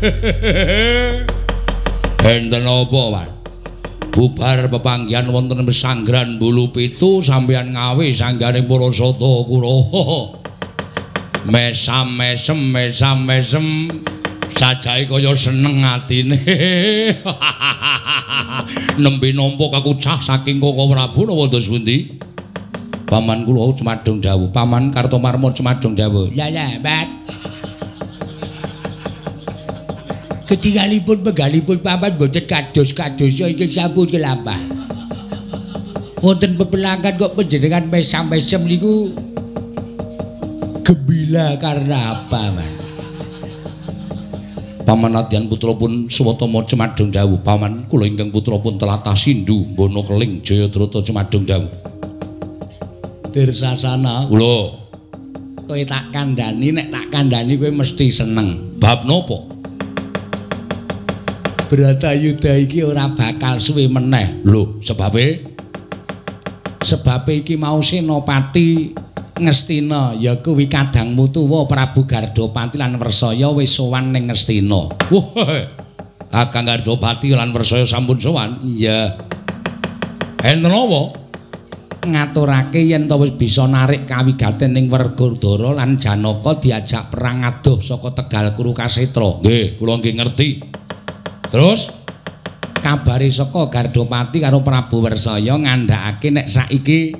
Enten apa, Pak? Bubar pepanggihan wonten sanggran bulu pitu sampeyan ngawe sanggane para sata Kurawa. Mesam mesem mesam mesem sajae kaya seneng atine. Nembe nampa kakucah saking Koko Prabu napa dos pundi? Paman kula Cemadung dawuh, Paman Kartomarma Cemadung dawuh. Lah lah, Bat. Ketingalipun penggalipun paman boten kados-kados ingkang sampun kelambah. Wonten pepelanggan kok panjenengan mesam-mesem niku gembira karena apa, Mas? Paman Adyan putra pun Swatama Cemadung dawuh, Paman kula ingkang putra pun telatah Sindu Bono Keling Jayadrata Cemadung dawuh. Dirsasana, Kula kowe tak kandhani nek tak kandhani kowe mesti seneng. bab napa? Bratayuda iki ora bakal suwe meneh. Lho, sebabe Sebabe iki mau Senopati Ngestina ya kuwi kadangmu tuwa Prabu Gardopati lan Wersaya wis sowan ning Ngestina. Wah, Kakang Gardopati lan Wersaya sampun sowan. Iya, apa? ngaturake yen to wis bisa narik kawigaten ning Werkudara lan Janaka diajak perang adoh saka Tegal Kurukasetra. Nggih, kula nggih ngerti. Terus Kabare saka Gardopati karo Prabu Wersaya ngandhakake nek saiki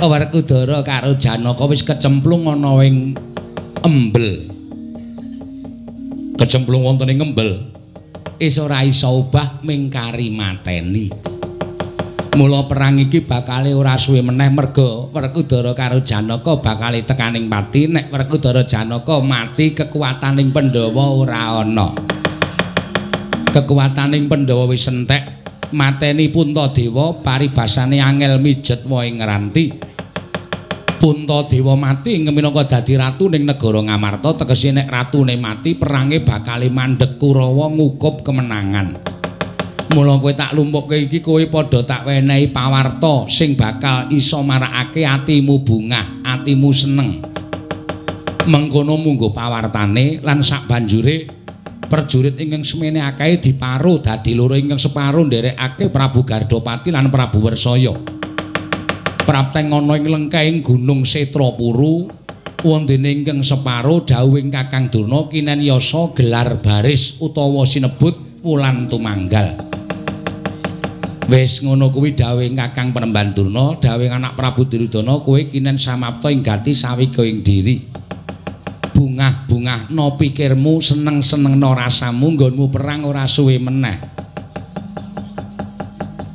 Werkudara karo Janaka wis kecemplung ana ing embel. kecemplung wonten ing ngembel. Is ora iso obah mingkari mateni. Mula perang iki bakale ora suwe meneh merga Werkudara karo Janaka bakale tekaning pati nek Werkudara Janaka mati kekuwataning Pandhawa ora ana. Kekuwataning Pandhawa wis entek mateni Puntadewa paribasane angel mijet wae ngranti. Puntadewa mati minangka dadi ratu ning negara Ngamarta tegese nek ratune mati perange bakale mandheg Kurawa ngukup kemenangan. Mula kowe tak lumpukke iki kowe padha tak wenehi pawarta sing bakal iso marakake atimu bungah, atimu seneng. Mengkono munggo pawartane lan sak banjure perjurit ingkang semene akeh diparuh dadi loro ingkang separuh nderekake Prabu Gardopati lan Prabu Wersaya. Prapteng ana ing lengkahing Gunung Setrapuru wondene ingkang separuh dawuhing Kakang Durna kinen yasa gelar baris utawa sinebut wulan tumanggal. Wis ngono kuwi dawuhing Kakang Penemban Durna, dawuhing anak Prabu Duryudana kowe kinen samapta ing gati sawiga ing diri. Bungah-bungah no pikirmu seneng-seneng no rasamu nggonmu perang ora suwe meneh.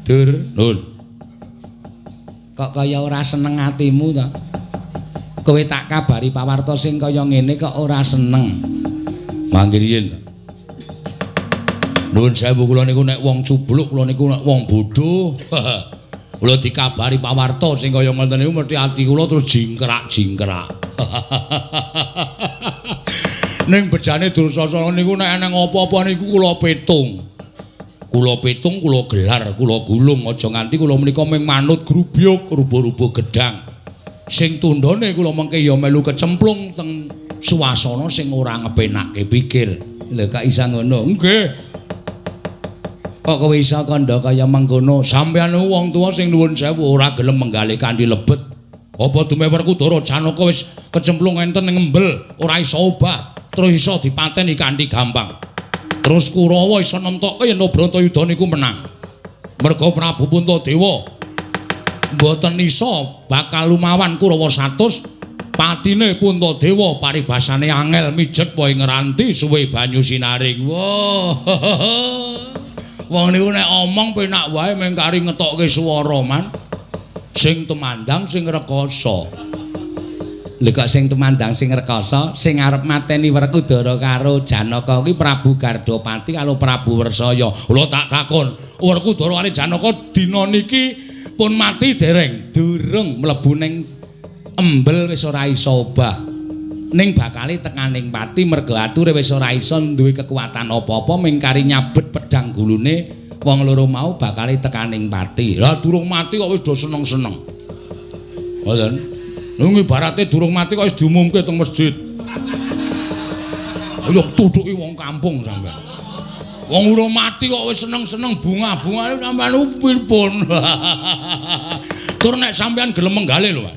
Dur, Nun, kok kaya ora seneng atimu to? Kowe tak kabari pawarta sing kaya ngene kok ora seneng. mangke riyen. Nuwun sewu kula niku nek wong cubluk, kula niku nek wong bodho. Kula dikabari pawarta sing kaya ngoten niku mesti ati kula terus jingkrak-jingkrak. Ning bejane Dursasana niku nek ana apa-apa niku kula petung. Kula petung, kula gelar, kula gulung aja nganti kula menika ming manut grubyuk rubuh-rubuh gedang. Sing tundhone kula mengke ya melu kecemplung teng suasana sing ora ngepenake pikir. Lho kok isa ngono? Nggih. Kok kowe isa kandha kaya mengkono? Sampeyan wong tuwa sing nuwun sewu ora gelem menggalih kanthi lebet. Apa dumewerku Dara Janaka wis kecemplung enten ing embel, ora iso obah, terus iso dipateni kanthi gampang. Terus Kurawa iso nemtokke yen Bratayuda niku menang. Merga Prabu Puntadewa mboten iso bakal lumawan Kurawa 100 patine Puntadewa paribasane angel mijet wae ngeranti suwe banyu sinaring. Wah. Wong niku nek omong penak wae mengkari ngetokke swara man. Sing temandang sing rekoso. Lha sing tumandang sing rekoso, sing arep mateni Werkudara karo Janaka kuwi Prabu Gardopati karo Prabu Wersaya. Lho tak takon, Werkudara kali Janaka dina niki pun mati dereng. Durung mlebu ning embel wis ora iso obah. Ning bakale tekaning pati merga ature wis ora iso duwe kekuatan apa-apa mingkari nyabet pedang gulune wong loro mau bakale tekaning pati. Lah durung mati kok wis do seneng-seneng. Ngoten. Nung ibarate durung mati kok wis diumumke teng masjid. Ayo tutuki wong kampung sampean. Wong urung mati kok wis seneng-seneng bunga-bunga sampean pripun? Tur nek sampean gelem menggalih lho.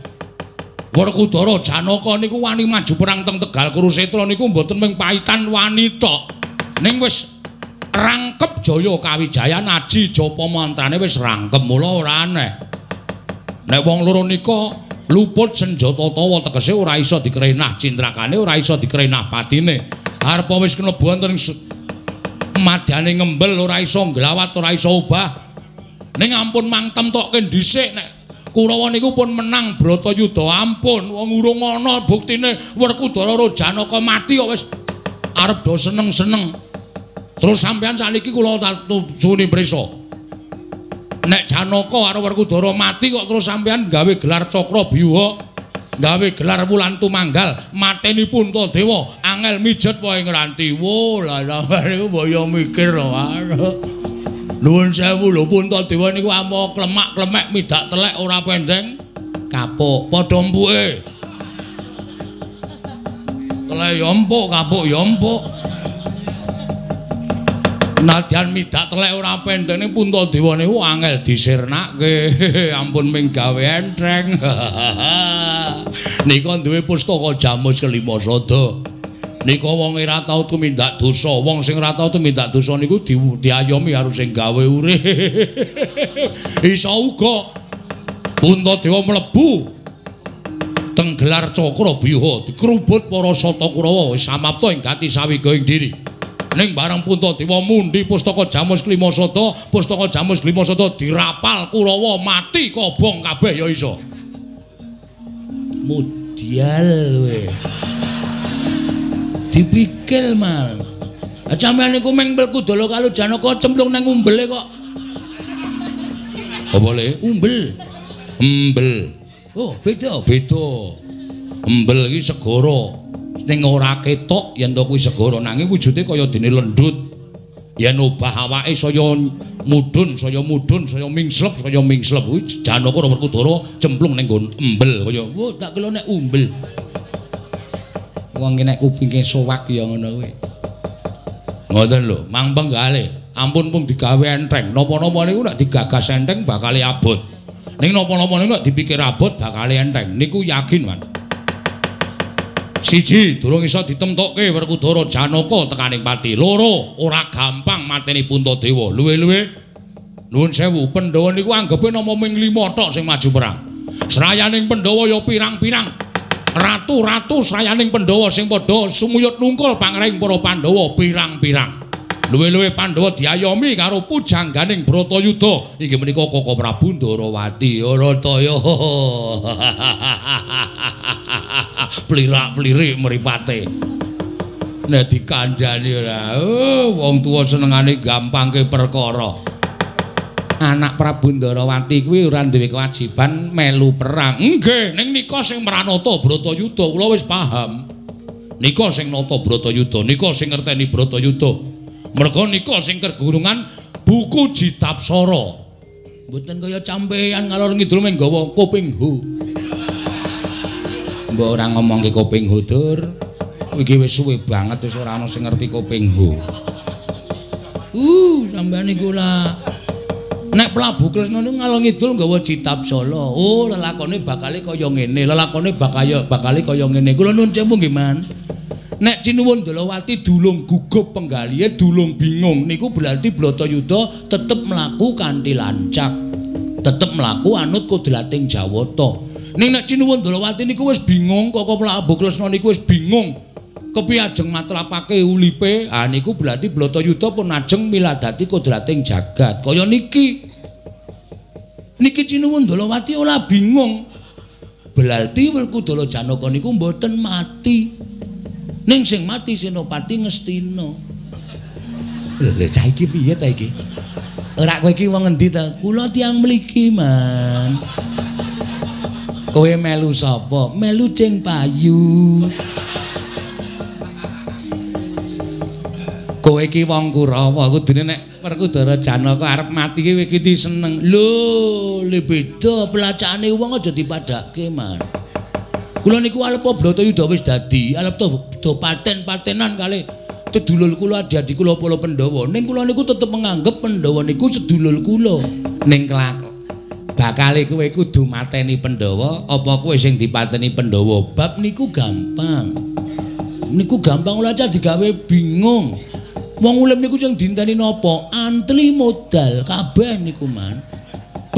Werkudara Janaka niku wani maju perang teng Tegal Kurusetra niku mboten mung paitan wani tok. Ning wis rangkep jaya kawijayan aji japa mantrane wis rangkep mula ora aneh. Nek wong loro nika luput senjata tawa tegese ora iso dikrenah cindrakane ora iso dikrenah patine. Arep wis klebu wonten madyane ngembel ora iso nglawat ora iso obah. Ning ampun mangtem tokke dhisik nek Kurawa niku pun menang Bratayuda. Ampun, wong urung ana buktine Werkudara Rajanaka mati kok wis arep do seneng-seneng. Terus sampean saniki kula suwuni prisa. Nek Janaka karo Werkudara mati kok terus sampean gawe gelar Cakra Biwa, gawe gelar Wulan Tumanggal, mateni Puntadewa, angel mijet wae ngranti. Wo, lah niku boyo mikir wae. Nuwun sewu lho Puntadewa niku ampa klemak-klemek midak telek ora pendeng. Kapuk padha empuke. Telek ya empuk, kapuk ya empuk. Nadyan midak telek ora ning Puntadewa niku angel disirnake. Ampun ming gawe entreng. Nika duwe pustaka jamus kelima sada. nika wong ora tau tumindak dosa wong sing ora tau tumindak dosa niku di, diayomi harus sing gawe urip iso uga Puntadewa mlebu tenggelar cakra biha dikrubut para sata kurawa wis samapta ing gati sawiga ing diri ning barang Puntadewa mundi pustaka jamus klima sada pustaka jamus klima sada dirapal kurawa mati kobong kabeh ya iso mudial we dipikil mal. Sampeyan niku meng Kudala karo Janaka cemplung nang umbele kok. Apa le? Umbel. Embel. Oh, beda. Beda. Embel iki segara. Ning ora ketok yen to kuwi segara nanging wujude kaya dene lendut. Yen obah awake saya mudhun, saya mudhun, saya mingslep, saya mingslep kuwi Janaka Kudala cemplung ning nggon embel kaya. Wo, tak kelo nek umbel. wong nek kupinge sowak ya ngono kuwi. Ngoten lho, Mang Penggale, ampun pun digawe enteng. Napa-napa niku nek digagas enteng bakal abot. Ning napa-napa niku nek dipikir abot bakal enteng. Niku yakin, Man. Siji, durung iso ditemtokke Werkudara Janaka tekaning pati. Loro, ora gampang mateni Puntadewa. Luwe-luwe nuwun sewu, Pandhawa niku anggepe nama ming 5 tok sing maju perang. Serayaning Pandhawa ya pirang-pirang. ratu-ratu sayaning Pandhawa sing padha sumuyut nungkul pangrahing para Pandhawa pirang-pirang. Luwe-luwe Pandhawa diayomi karo pujangganing Bratayuda inggih menika Koko Prabu Ndarawati Rataya. Plirak-plirik mripate. Nek dikandhani ora, oh, wong tuwa senengane gampangke perkara. anak Prabu Ndarawati kuwi ora duwe kewajiban melu perang. Nggih, ning nika sing mranata Bratayuda kula wis paham. Nika sing nata Bratayuda, nika sing ngerteni Bratayuda. Merga nika sing kegurungan buku Jitapsara. Mboten kaya campean ngalor ngidul meng gawa kuping hu. Mbok ora ngomongke kuping hu, Dur. Iki wis suwe banget wis ora ana sing ngerti kuping hu. Uh, sampeyan iku lah Nek Prabu Kresna niku ngalor ngidul nggawa solo. Oh, lelakone bakale kaya ngene, lelakone bakaya bakale kaya ngene. Kula nuwun sewu nggih, Man. Nek Cinuwun Dalawati dulung gugup penggalihe, dulung bingung, niku berarti Bratayuda tetep mlaku kanthi lancak. Tetep mlaku anut kodlating Jawata. Ning nek Cinuwun Dalawati niku wis bingung, kok Prabu Kresna niku wis bingung. Kepi ajeng matrapake ulipe, ah niku berarti Bratayuda pun ajeng miladati kodrating jagat. Kaya niki. Niki Cinuwun Dalawati ora bingung. Berarti Werkudara Janaka niku mboten mati. Ning sing mati Senopati Ngastina. Lha cah iki piye ta iki? Ora kowe iki wong endi ta? Kula tiyang mliki, Man. Kowe melu sapa? Melu Ceng Payu. kowe iki wong Kurawa kudune nek Werkudara Janaka arep mati ki iki seneng. Lho, le beda pelacane wong aja dipadake, Man. Kula niku arep Bratayuda wis dadi, arep to paten-patenan kalih sedulur kula adi-adi kula para Pandhawa. Ning kula niku tetep menganggep Pandhawa niku sedulur kula. Ning kelak bakale kowe kudu mateni Pandhawa apa kowe sing dipateni Pandhawa? Bab niku gampang. Niku gampang ora digawe bingung. Wong ulem niku sing dinteni napa? Antri modal kabeh niku man.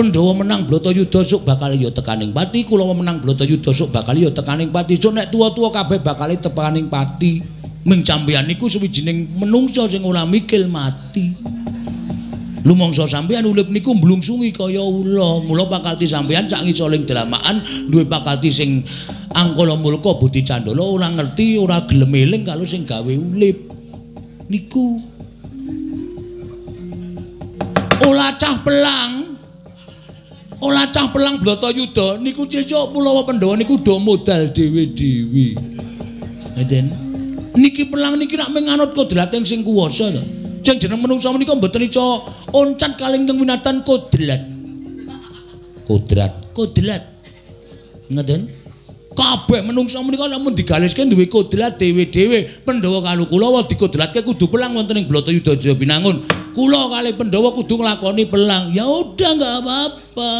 Pandhawa menang Bratayuda sok bakal ya tekaning pati, kula menang Bratayuda sok bakal ya tekaning pati. Sok nek tuwa-tuwa kabeh bakal tekaning pati. Ming sampeyan niku suwijining menungsa sing ora mikil mati. Lumangsa sampeyan urip niku mblungsungi kaya ula. Mula pakalti sampeyan sak ngisoling dramaan duwe pakalti sing angkala mulka Budi Candala ora ngerti, ora gelem eling kalau sing gawe urip. Niku Olah cah pelang olah cah pelang Bratayuda niku cecok Pulawa Pandhawa niku do modal dhewe-dhewe. Ngeten. Niki pelang niki rak menganut kodrating sing kuwasa to. Sing jeneng menungsa menika mboten ica oncat kaling teng winatan kodrat. Kodrat, kodrat. Ngeten. Kabeh menungsa menika lamun digaliske duwe kodrat dhewe-dhewe. Pandhawa kalu kula dikodratke kudu pelang wonten ing Bratayuda Jaya Binangun. Kula kali Pandhawa kudu nglakoni pelang. Ya udah enggak apa-apa.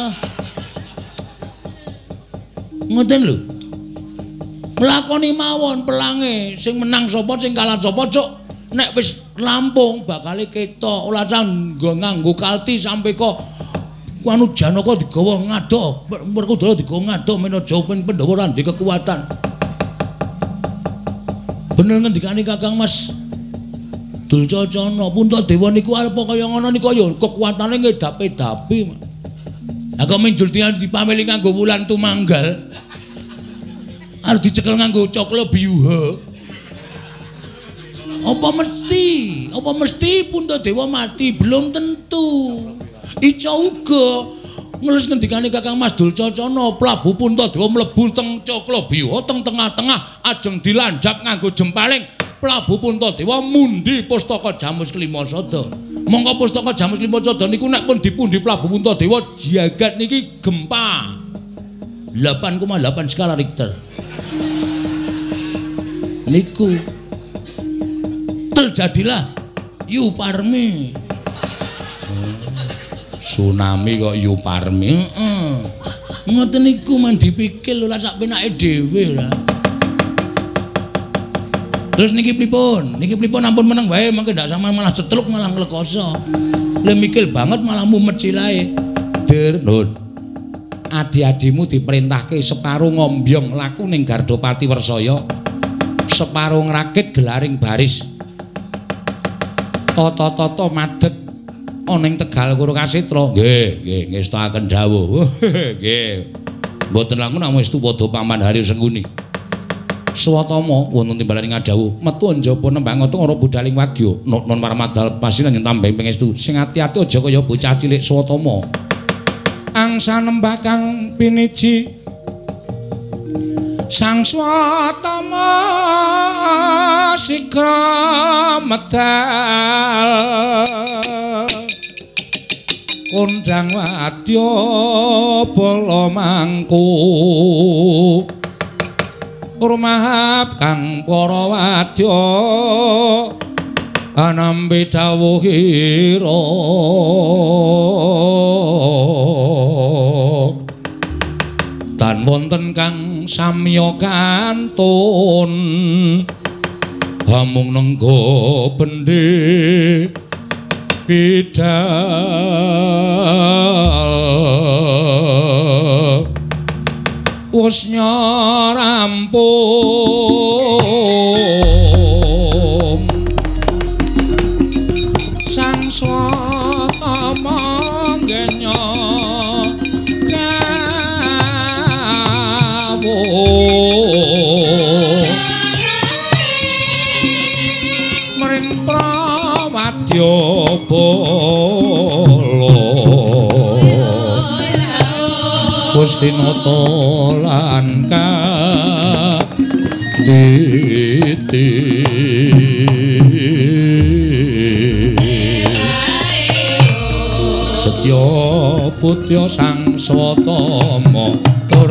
Ngoten lho. Nglakoni mawon pelange, sing menang sapa sing kalah sapa, Cuk. Nek wis lampung bakal ketok ora nggo nganggo kalti sampe kok anu Janaka digawa ngado, Werkudara digawa ngado menaja ping Pandhawa ora kekuatan. Bener ngendikane Kakang Mas Dulcacana Puntadewa niku arep kaya ngono niku ya kekuatane ngedape-dape. Lah kok minjul dipamili kanggo wulan tumanggal. Arep dicekel nganggo coklo biyuha. Apa mesti? Apa mesti Puntadewa mati? Belum tentu. Ica uga ngelus ngendikane Kakang Mas Dulcacana Prabu Puntadewa mlebu teng coklo biyuha teng tengah-tengah ajeng dilanjak nganggo jempaling. Prabu Puntadewa mundi pustaka Jamus Klimasada. Monggo pustaka Jamus Klimasada niku nek pun dipundi Prabu Puntadewa jagat niki gempa. 8,8 skala Richter. Niku terjadilah Yuparmi. Tsunami kok Yuparmi. Heeh. Ngoten niku men dipikir lho sak penake dhewe lah. Terus niki pripun? Niki pripun ampun meneng wae mangke ndak sama malah cetluk malah nglekoso. Le mikil banget malah mumet cilae. Dirnut. Adi-adimu diperintahke separuh ngombyong laku ning Gardopati Wersaya. Separuh ngrakit gelaring baris. Toto-toto madeg ana ing Tegal Kuro Kasitra. Nggih, nggih, ngestakaken dawuh. Nggih. Mboten laku namung estu padha paman Hari Sengkuni. Swatama wonten timbalan ing adawu metu njaba nembang ora budaling wadya non marmadal pasinan yen tambeng pengestu sing ati-ati aja kaya bocah cilik Swatama. Angsa nembah kang piniji. Sang Swatama sigra medal. Kondang wadya bala mangku rumahap kang para wadya. Anambi dawuhira tan wonten kang samya kantun. Hamung nenggo bendhe bidal wis rampung astinoto lan ka setya putya sang swatama tur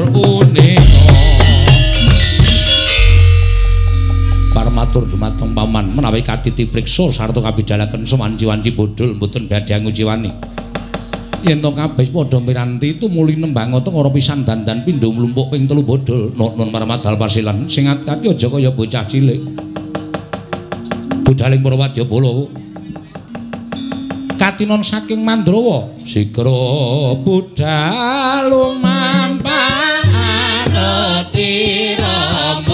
matur dumateng paman menawi kadhi dipriksa sarta kabidalaken sumanjiwanji bodol mboten badhe angujiwani Yen to kabeh padha miranti tumuli nembang ngoten ora pisan dandan pindho mlumpuk ping telu bodol nun marmadal pasilan sing ati aja kaya bocah cilik. Budaling para wadyabala katinon saking Mandrawa sigra budal lumampaan tirama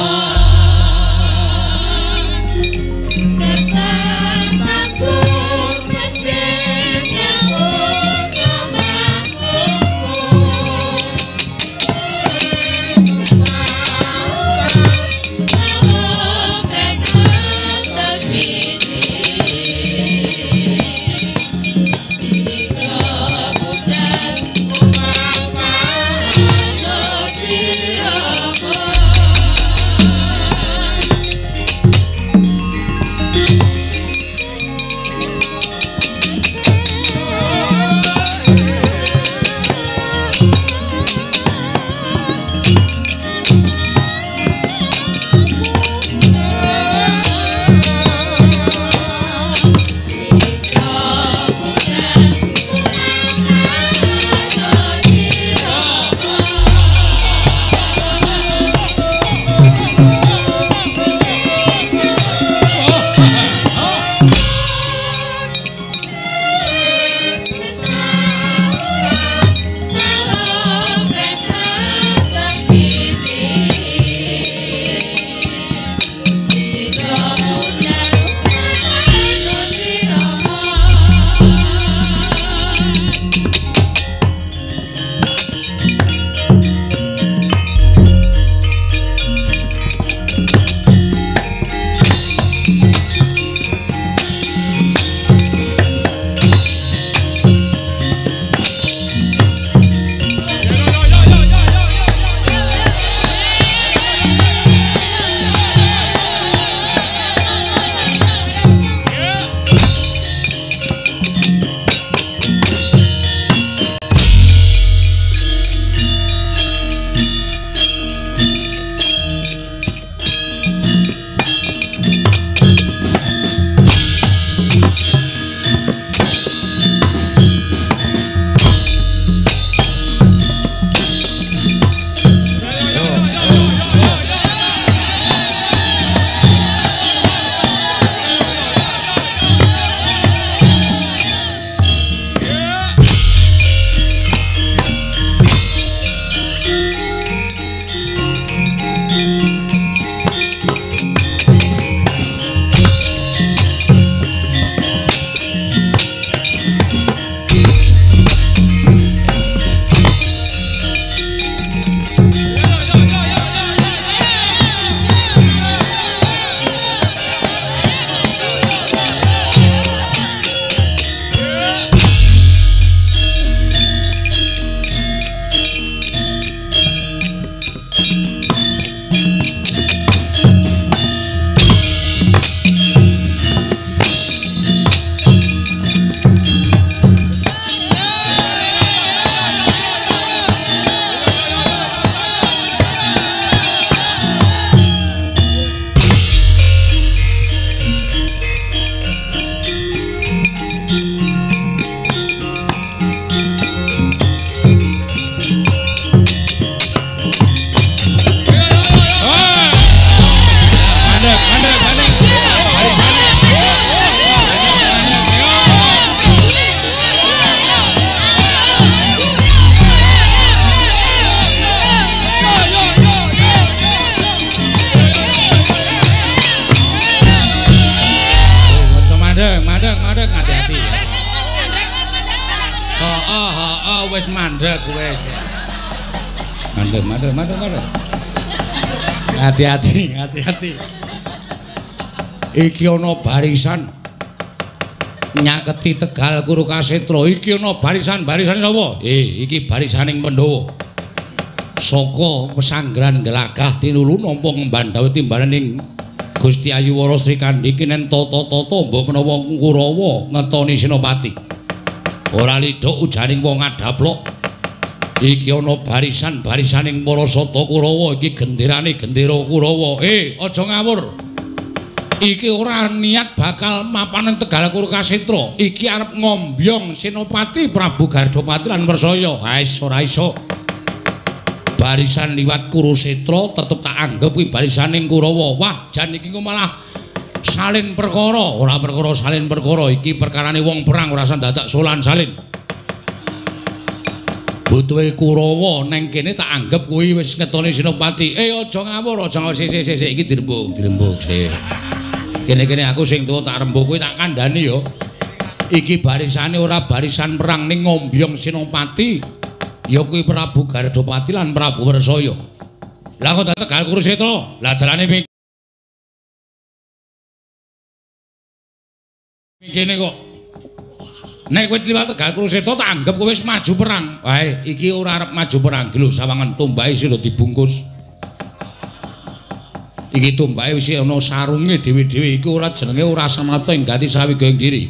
Iki ana barisan nyaketi Tegal Kuru Kasetra. Iki ana barisan, barisan sapa? Eh, iki barisaning Pandhawa. Saka pesanggrahan Gelagah tinulu nampa ngembandhawe timbalaning Gusti Ayuwara Sri Kandi kinen tata-tata mbok menawa Kurawa ngetoni Senopati. Ora lidhok ujaning wong adaplok. iki ana barisan-barisaning para sata Kurawa iki genderane gendera Kurawa eh aja ngawur iki ora niat bakal mapanen Tegal Kurukasitra. Iki arep ngombyong Senopati Prabu Gardopati lan Wersaya. Wis ora iso. Barisan liwat Kurusetra tetep tak anggap kuwi barisaning Kurawa. Wah, jan iki kok malah salin perkara, ora perkara salin perkara. Iki perkarane wong perang ora usah dadak solan salin. butuhe Kurawa neng kene tak anggap kuwi wis ngetoni Senopati. Eh aja ngawur, aja sik sik sik iki dirembuk, dirembuk sik. Kene-kene aku sing tuwa tak rembuk kuwi tak kandhani ya. Iki barisane ora barisan perang ning ngombyong Senopati. Ya kuwi Prabu Gardopati lan Prabu Wersaya. Lah kok tak Tegal Kurusetra? Lah dalane kene kok Nek kowe liwat Tegal Kruseto tak anggap kowe wis maju perang. Wae, iki ora arep maju perang. Lho sawangan tumbake sing dibungkus. Iki tumbake wis ana sarunge dhewe-dhewe iki ora jenenge ora samata ing gati sawi goyeng diri.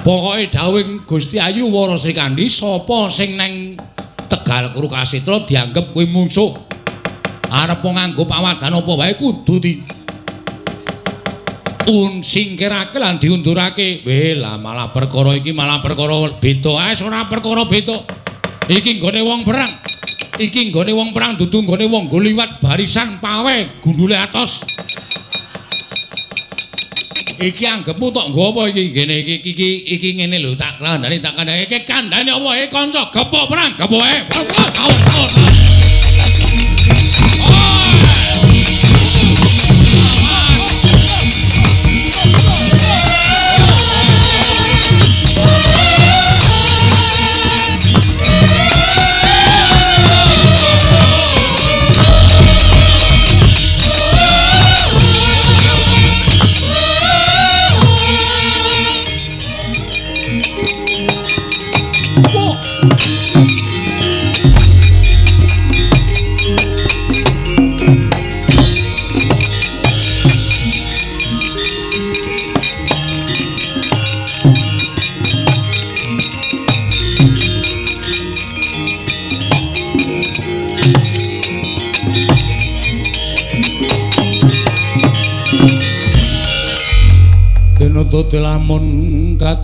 Pokoke dawuh Gusti Ayu Wara Srikandi sapa sing neng Tegal Kruseto dianggep kowe musuh. Arep nganggo pawadan apa wae kudu di un singkirake lan diundurake. Weh, lah malah perkara iki malah perkara beda. Ah, ora perkara beda. Iki nggone wong perang. Iki nggone wong perang dudu nggone wong go liwat barisan pawe gundule atos. Iki anggepmu tok nggo apa iki? Ngene iki iki iki ngene lho tak kandhani tak kandhani iki kandhane apa e kanca gepok perang gepok e. nututi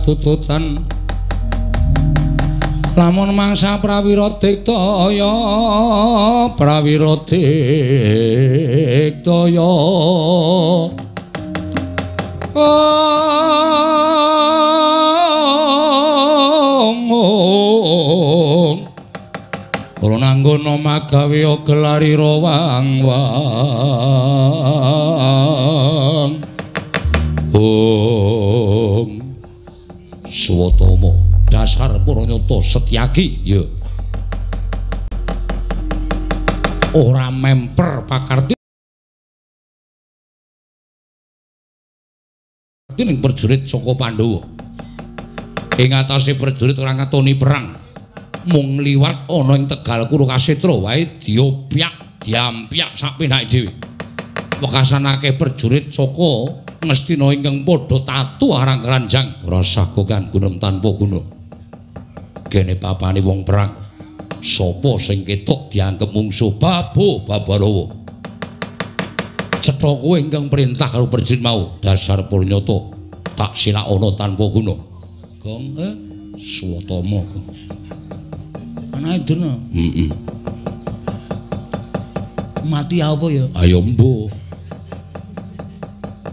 katututan lamun mangsa prawira diktaya prawira diktaya. Kula nanggono magawe gelari rawang wang. Ong Swatama dasar Puranyata Setyaki ya. Ora memper pakarti ning perjurit saka Pandhawa. Ing atase perjurit ora ngetoni perang. Mung liwat ana ing Tegal Kurukasetra wae diopyak diampyak sak penake dhewe. Wekasanake perjurit saka ngestina ingkang padha tatu arang ranjang. Rasa kan gunung tanpa gunung. Kene papane wong perang. Sapa sing ketok dianggep mungsuh babu babarawa cetha kowe ingkang perintah karo perjin mau. Dasar purnyata tak silak ana tanpa gunung. Gong eh swatama kok ana dene heeh mati apa ya? Ayo mbuh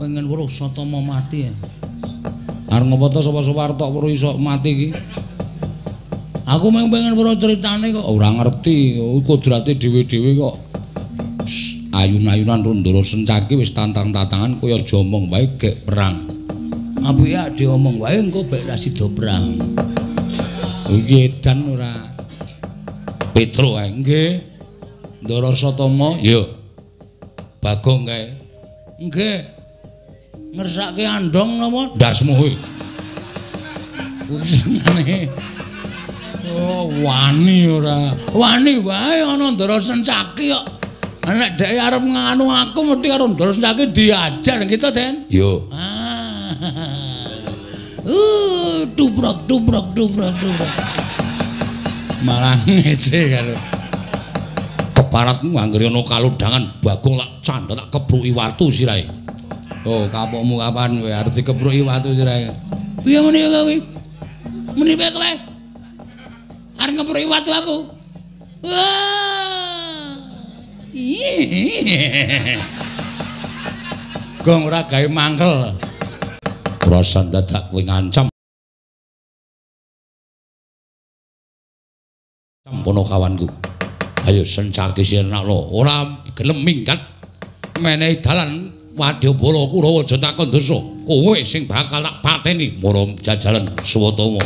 pengen weruh Satama mati ya. Arep ngopo to sapa-sapa arep tok weruh iso mati iki? Aku mung pengen weruh critane kok ora ngerti, kudrate dhewe-dhewe kok. Ayun-ayunan rundara sencaki wis tantang-tantangan kaya aja omong wae gek perang. Apike ade omong wae engko bek ra sida perang. Iki edan ora Petro ae nggih. Ndara Satama, ya. Bagong kae. Nggih. Ngersake andong napa ndasmu kuwi kuwi oh wani ora. Wani wae ana ndara sencaki kok. Nek dhek arep nganu aku mesti karo ndara sencaki diajar. Gitu Den? Yo. Ah. uh tubrok tubrok tubrok tubrok malah ngece karo. Keparatmu anggere ana kaludhangan bagong lak candha tak kebruki wartu sirahe Oh, kapokmu kapan kowe arep dikepruki watu sirahe. Piye ngene kowe? Muni piye kowe? Arep ngepruki watu aku. Wah. Gong ora gawe mangkel. Rasa dadak kowe ngancam. Sampono kawanku. Ayo sencake sirna lo, ora gelem minggat menehi dalan Wadyabala Kurawa takon dosa. Kowe sing bakal tak pateni mara jajalan Swatama.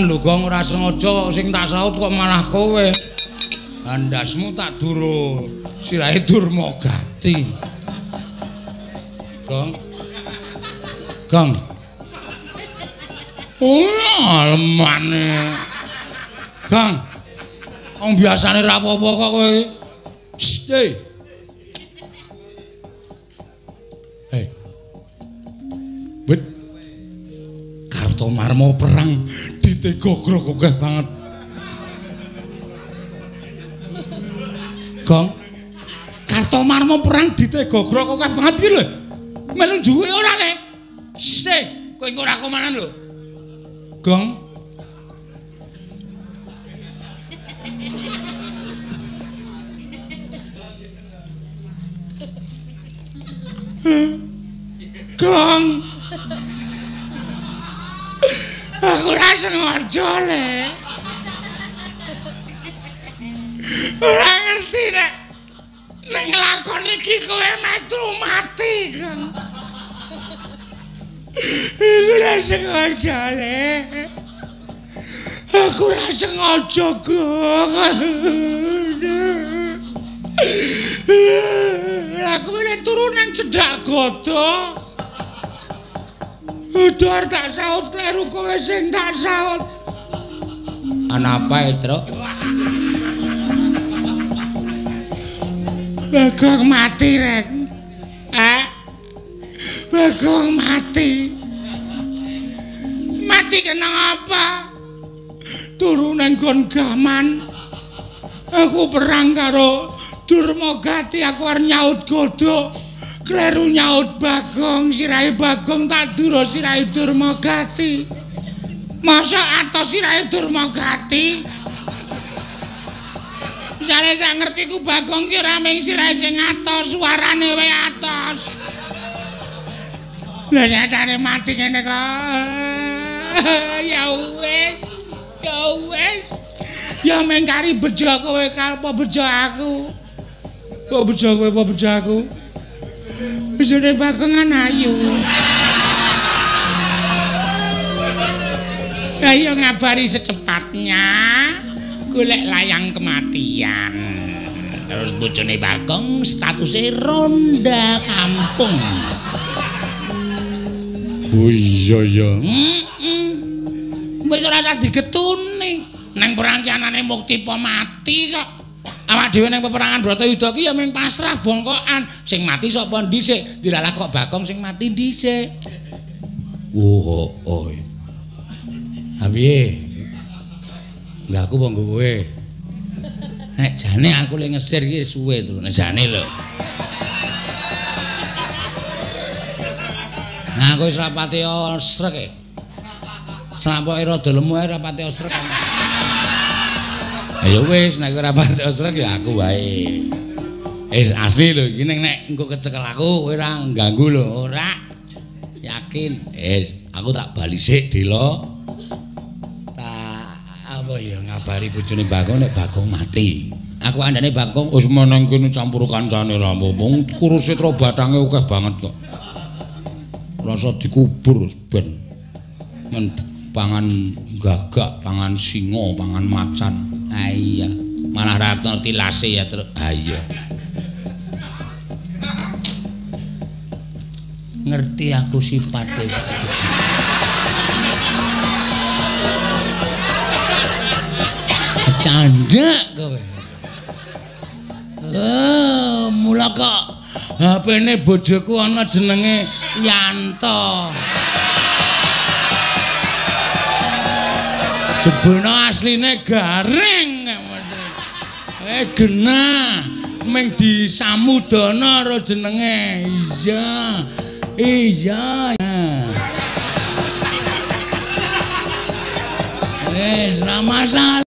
Gaman lho, Gong, ora sengaja sing tak saut kok malah kowe. Andasmu tak duro sirahe Durmagati. Gong. Gong. Oh, lemane. Gong. Wong biasane ra apa-apa kok kowe. Hey. Marmo perang ditegogrok akeh banget. Gong. Kartomarmo perang ditegogrok akeh banget iki lho. Melu juwe ora le. Sik, kowe ora komanan lho. Gong. Gong. Aku ora sengaja le. Ora ngerti nek nek nglakon iki kowe metu mati kan. Aku ora sengaja le. Aku ora sengaja kok. Aku meneh turun nang cedhak godhong. Udar tak saut kleru kowe sing tak saut. Ana apa, Truk? Bagong mati, Rek. Eh? Bagong mati. Mati kena apa? Turunan gon gaman. Aku perang karo Durmagati aku arep nyaut godhok. Kleru nyaut bagong sirai bagong tak duro sirai durmagati masa atas sirai durmagati misalnya saya ngerti ku bagong ki rameng sirai sing atas suarane we atas lah nyatane mati kene kok. Ya wes ya wes ya mengkari bejo kowe kalpo bejo aku? Kok bejo kowe apa bejo aku Bojone bakongan ayu. Ayo ngabari secepatnya golek layang kematian. Terus bojone Bagong statusnya ronda kampung. Oh iya ya. Heeh. Wis ora usah digetuni. Nang perangkianane mukti mati kok. Awak dhewe ning peperangan Bratayuda ki ya mung pasrah bongkokan. Sing mati sapa dhisik? Dilalah kok bakong sing mati dhisik. Oh oh apiye lha aku banggo kowe. Nek jane aku le ngesir ki suwe to nek jane lho. Nah kowe rapati osrek e. Sampoke rada lemu ae rapati osrek Ayo wis nek ora pati osrek ya aku wae. Wis asli lho iki nek nek engko kecekel aku kowe ora ganggu lho, ora. Yakin. Wis aku tak bali sik Dilo. Tak apa ya ngabari bojone Bagong nek Bagong mati. Aku andane Bagong wis meneng kene campur kancane ra mumpung kuruse tro batange akeh banget kok. Rasa dikubur ben. Men pangan gagak, pangan singa, pangan macan. Ah iya. Malah ra ngerti lase ya terus. Ah iya. Ngerti aku sipate. Canda kowe. Eh, mula kok HP-ne bojoku ana jenenge Yanto. Jebeno asline garing. Eh genah. Ming disamudana ro jenenge. Iya. Iya. Wis, ora masalah.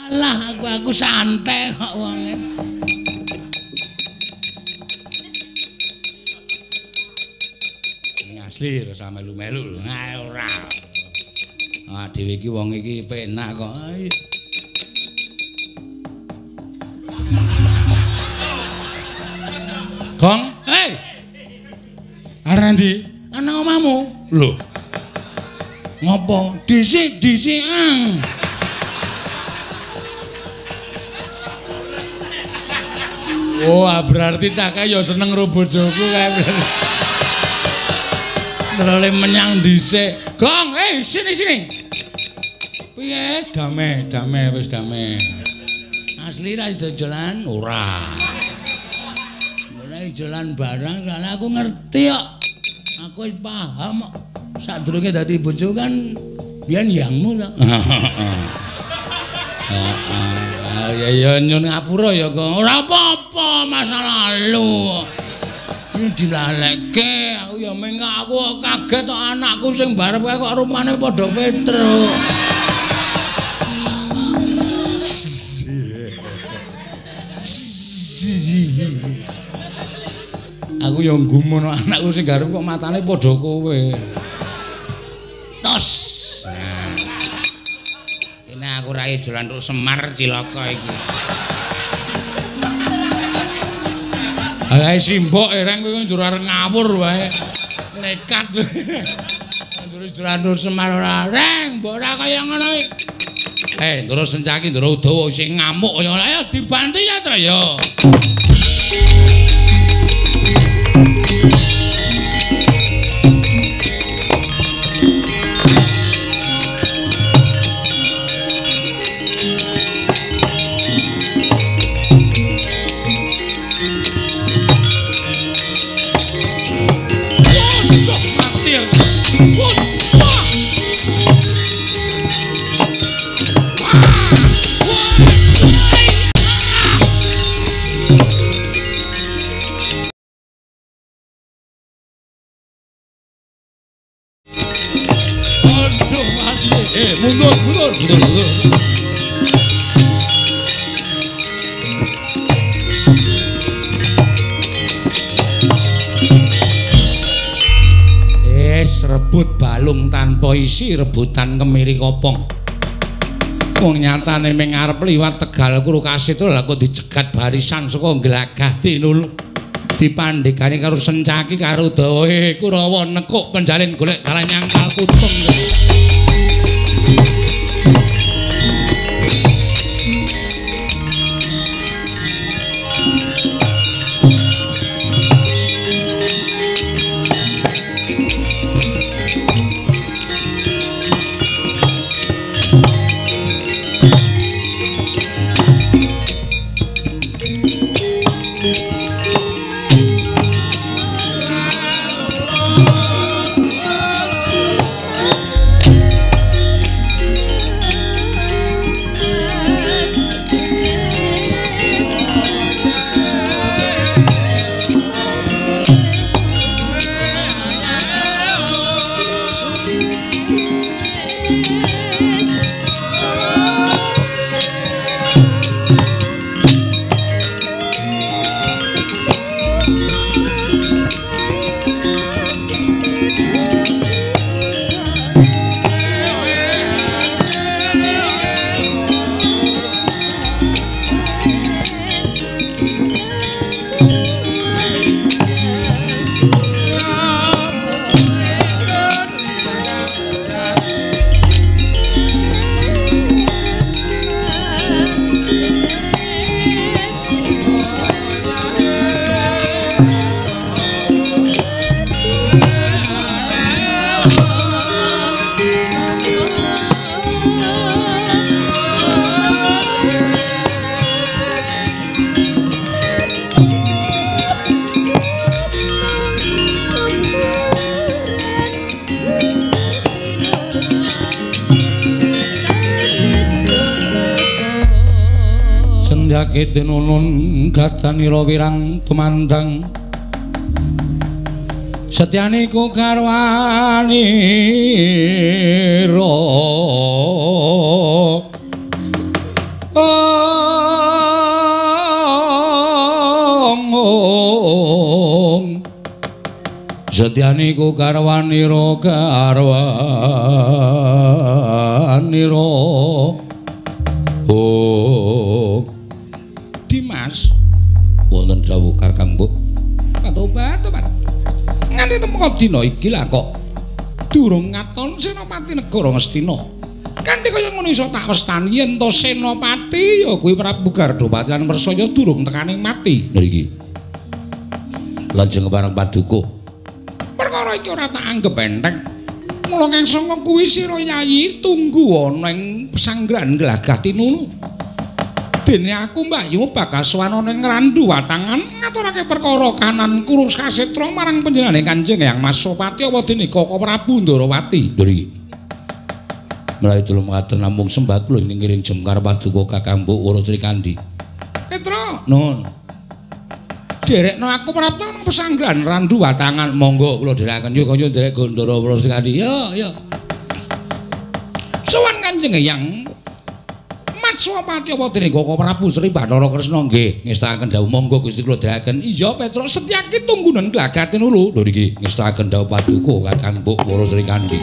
Alah aku aku santai kok wonge. Asli rasa melu-melu ora. Ah dhewe iki wong iki penak kok. Gong, hei. Arep ndi? Ana omahmu. Lho. Ngopo? Dhisik, dhisik. Oh, berarti cakak ya seneng ro bojoku kae. Terus menyang dhisik. Gong, eh sini sini. Piye? Damai, damai wis damai. Asli ra jalan ora. Mulai jalan barang kan aku ngerti kok. Aku wis paham kok. Sadurunge dadi bojo kan biyen yangmu to. Heeh. Ya ya nyun ngapura ya kok. Ora apa-apa masa lalu. Dilalekke aku ya mengko aku kaget kok anakku sing barep kok rumane padha Petro. Aku ya gumun anakku sing garep kok matane padha kowe. Tos. Ini aku rai jalan tuk Semar cilaka iki. Alah simbok ereng kowe njur arep ngawur wae. Nekat. Njur jalan tuk Semar ora reng, mbok ora kaya ngono iki. Eh, terus sencaki ndoro udawa sing ngamuk ya ayo dibantu ya, Tra ya. Isi rebutan kemiri kopong. Wong nyatane ming arep liwat Tegal Kurukasi itu lha kok dicegat barisan saka glagah tinul. Dipandhegani karo Sencaki karo Dawa eh Kurawa nekuk penjalin golek dalan nyangkal kutung. Gadanira wirang tumandang setyane ku karwani ro Setyane ku karwani ro karwani ro dina iki lah kok durung ngaton senopati negara Ngastina. Kanthi kaya ngono iso tak westani yen to senopati ya kuwi Prabu Gardopati lan Wersaya durung tekaning mati. Niki. Lajeng bareng paduka. Perkara iki ora tak anggap enteng. Mula kang sanga kuwi sira Yayi tunggu ana ing pesanggrahan Glagah Tinunu. Dene aku Mbakyu bakal suwana ning ngrandu watangan ngaturake perkara kanan kurus kasetra marang panjenengane Kanjeng Yang Masopati apa dene Koko Prabu Ndarawati. Lho iki. Mulai dulu ngatur namung sembah kula ngiring jemkar paduka Kakang Mbok Woro Trikandi. Petro, nun. Derekno aku prapta nang pesanggrahan randu watangan monggo kula dherekaken yo kaya derek Gondoro Woro Trikandi. Yo, yo. Sowan Kanjeng Yang Swapati apa dene Koko Prabu Sri Bathara Kresna nggih. Ngestakaken dawuh monggo Gusti kula dherekaken iya Petro setyake tunggunen glagaten lho lho niki ngestakaken dawuh paduka Kakang Mbok Para Sri Kandi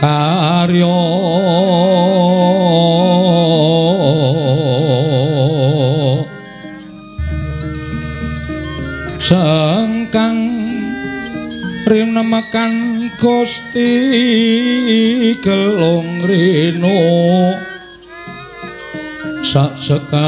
karya sangkang rinemekan Gusti gelong rino. Sak sekarnya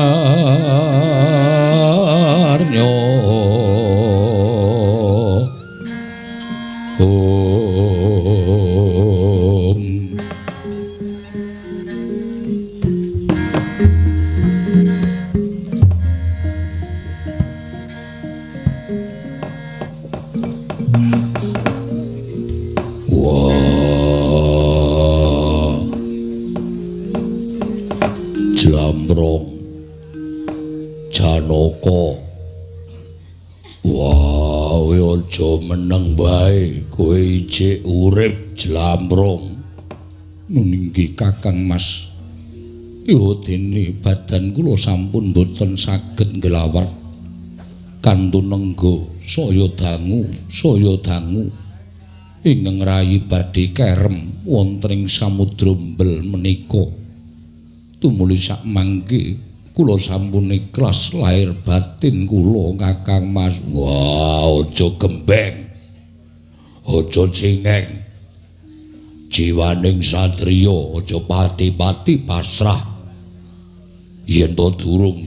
Kakang Mas. Yo dene badan kula sampun boten saged ngelawar. Kantun nenggo saya dangu, saya dangu. Ing ngrayi badhe kerem wonten ing samudra mbel menika. Tumuli sak mangke kula sampun ikhlas lahir batin kula Kakang Mas. Wah, aja gembeng. Aja cengeng. jiwaning satriya aja pati-pati pasrah yen to durung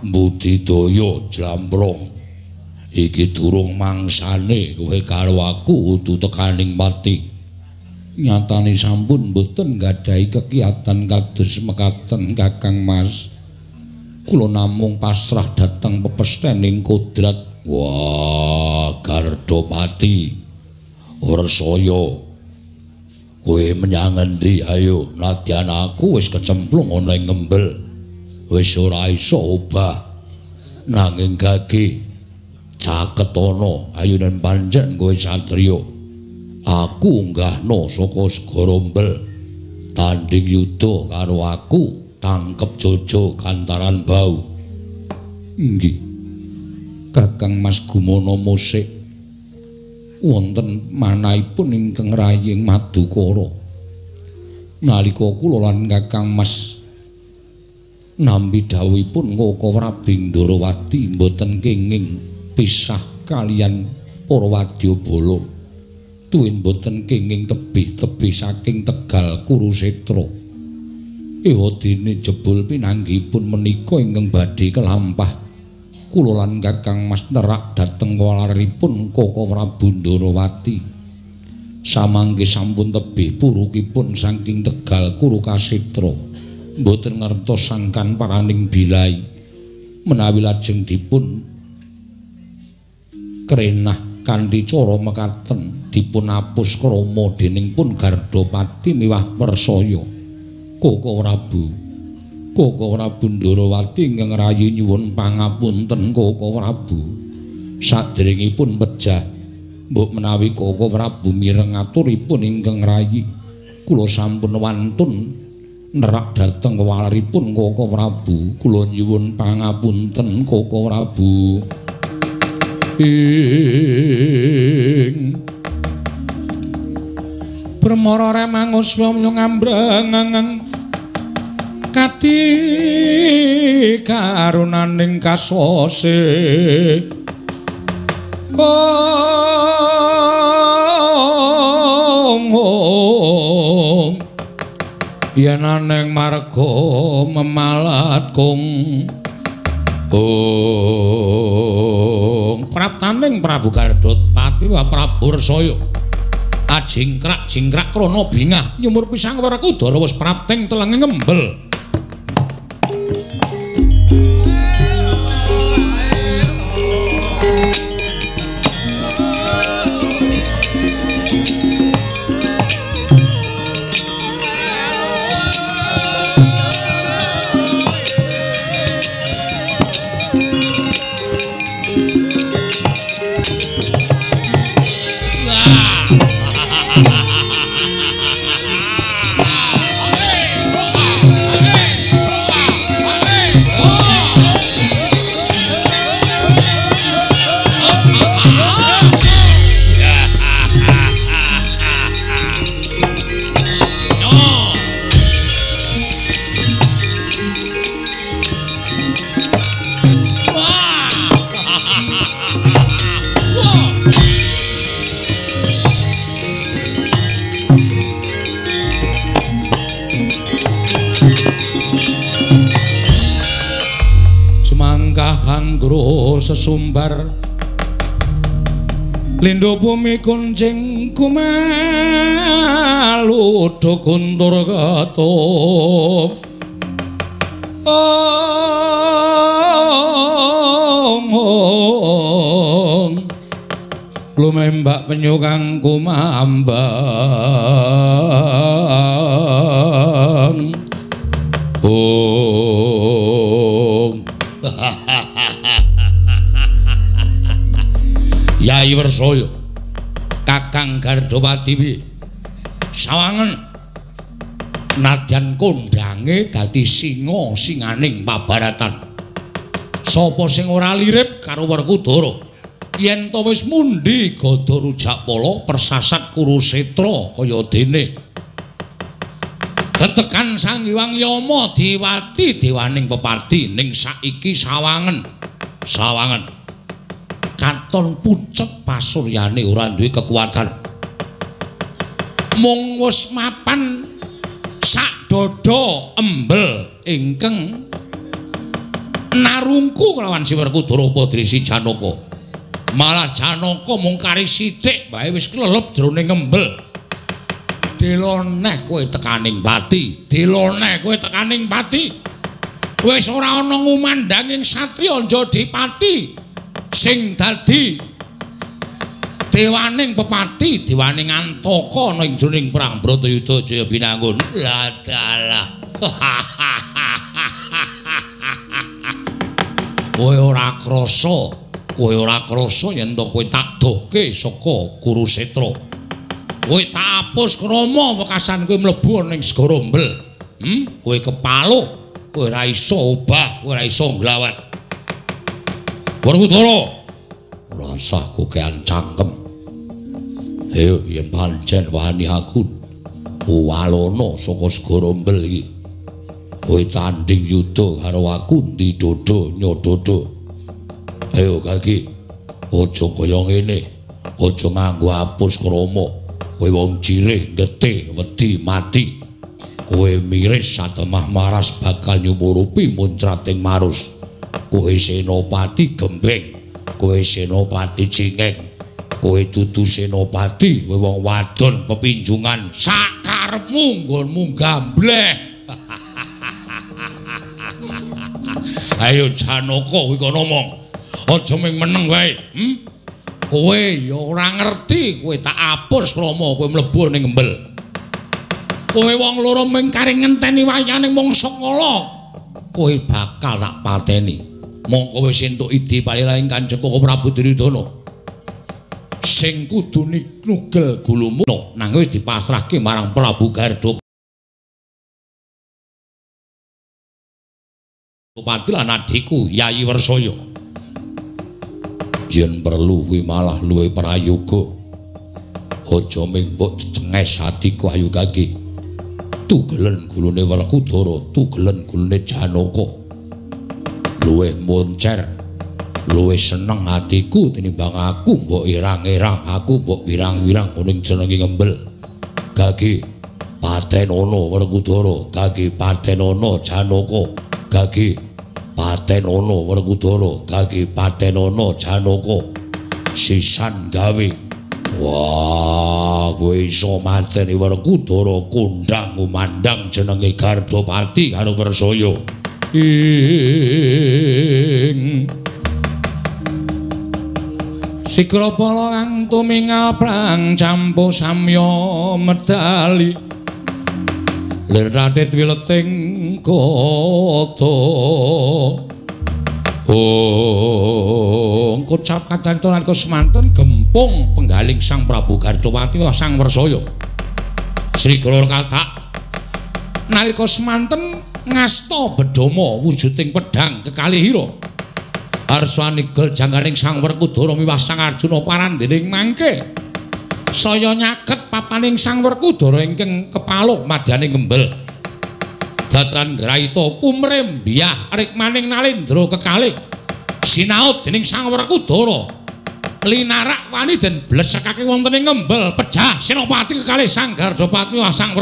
budidaya jlambrong iki durung mangsane kowe karo aku kudu tekaning mati nyatane sampun boten gadhahi kekiyatan kados mekaten Kakang Mas. Kula namung pasrah dhateng pepesthening kodrat. Wah, Gardopati. Orsaya. Kowe menyang endi? Ayo, nadyan aku wis kecemplung ana ing ngembel. Wis ora iso obah. Nanging gage caketono ayunan panjen kowe satriya. Aku unggahno saka segara mbel. Tanding yuda karo aku tangkep jojo kantaran bau. Nggih. Kakang Mas Gumono musik wonten manahipun ingkang raying Madukara. Nalika kula lan Kakang Mas nampi dawuhipun Koko Wrabing Ndarawati mboten kenging pisah kalian para wadyabala. Tuwin mboten kenging tebih-tebih saking Tegal Kurusetra. Ewadene jebul pinanggipun menika ingkang badhe kelampah kula lan Kakang Mas nerak dhateng walaripun Koko Prabu Ndarawati. Samangke sampun tebih purukipun saking Tegal Kurukasitra. Mboten ngertos sangkan paraning bilai menawi lajeng dipun krenah kanthi cara mekaten dipun apus krama dening pun Gardopati miwah Persaya. Koko Prabu Koko Prabu Ndarawati ingkang rayu nyuwun pangapunten Koko Prabu. Sadèrèngipun pejah mbok menawi Koko Prabu mireng aturipun ingkang rayi kula sampun wantun nerak dhateng walaripun Koko Prabu. Kula nyuwun pangapunten Koko Prabu. Ing Permara remangus wong ngambrang kati karunaning kasose. Ong yen aneng marga memalat kung ong praptaning prabu gardut pati wa prabu resaya ajingkrak jingkrak krana bingah nyumur pisang werekudara wis prapting telenge ngembel bumi kunjing kumalu do kuntur gato Ong Lumembak penyukang kumambang. Ong Yai Kakang Gardowati sawangen. Nadyan kondange dadi singa singaning pabaratan. Sapa sing ora lirip karo Werkudara? Yen to wis mundi gada rujak pala persasat Kurusetra kaya dene. Ketekan Sang Hyang Yama diwati dewaning pepardi ning saiki sawangen. Sawangen katon pucet pasuryane ora duwe kekuatan. Mung wis mapan sak dada embel ingkang narungku kelawan Siwerkudara Padrisi Janaka. Malah Janaka mung kari sithik wae wis klelep jroning embel. deloneh kowe tekaning pati deloneh kowe tekaning pati wis ora ana ngumandhanging satriya Jodipati sing dadi dewaning pepati dewaning antaka ana ing jroning perang Bratayuda Jaya Binangun. La dalah. Kowe ora krasa kowe ora krasa yen to kowe tak dohke saka Kurusetra kowe tak apus krama wekasan kowe mlebu ning segara Mbel. Hm kowe kepaluh kowe ora iso obah kowe ora iso nglawat Werkudara ora usah kokean cangkem ayo yen pancen wani aku walono saka segara Mbel iki kowe tanding yuda karo aku ndi dodo nyododo Ayo kaki. Aja kaya ngene. Aja nganggo apus krama. Kowe wong cirih, getih, wedi mati. Kowe miris satemah maras bakal nyumurupi muncrating marus. Kowe senopati gembeng. Kowe senopati cingeng. Kowe dudu senopati, kowe wong wadon pepinjungan sakarepmu nggonmu gambleh. Ayo Janaka kowe kono ngomong. aja ming meneng wae. Hm? Kowe ya ora ngerti, kowe tak apus krama kowe mlebu ning embel. Kowe wong loro ming kari ngenteni wayaning mangsa kala. Kowe bakal tak pateni. Mongko wis entuk idi palilaing Kanjeng Koko Prabu Duryudana. Sing kudu nugel gulumu nang wis dipasrahke marang Prabu Garda. Bupati lan adikku Yayi Wersaya. yen perlu kuwi malah luwe prayoga aja ming mbok cenges atiku ayu kaki tugelen gulune Werkudara tugelen gulune Janaka. Luwe moncer luwe seneng atiku tinimbang aku mbok irang-irang aku mbok wirang-wirang ning jenenge ngembel. Kaki paten ana Werkudara kaki paten ana Janaka. Kaki paten ana Werkudara dadi paten ana Janaka. Sisan gawe. Wah kowe iso mateni Werkudara kondang umandang jenenge Gardopati karo Persaya Sikrapala kang tumingal prang campo samya medali. Lir Radet wileting kota Oh kocap kacarita nalika semanten gempung penggaling Sang Prabu Gardawati Sang Wersaya. Sri Gror Katak nalika semanten ngasta bedama wujuding pedhang kekalihira Arsa nigel jangganing Sang Werkudara miwah Sang Arjuna parandening mangke. Saya nyaket papaning sang werkudara ingkang kepaluh madane ngembel datan graita kumrembyah rikmaning nalendra kekalih. Sinaut dening sang werkudara linarak wani den blesekake wonten ing ngembel pejah. Senopati kekalih sang gardopati sang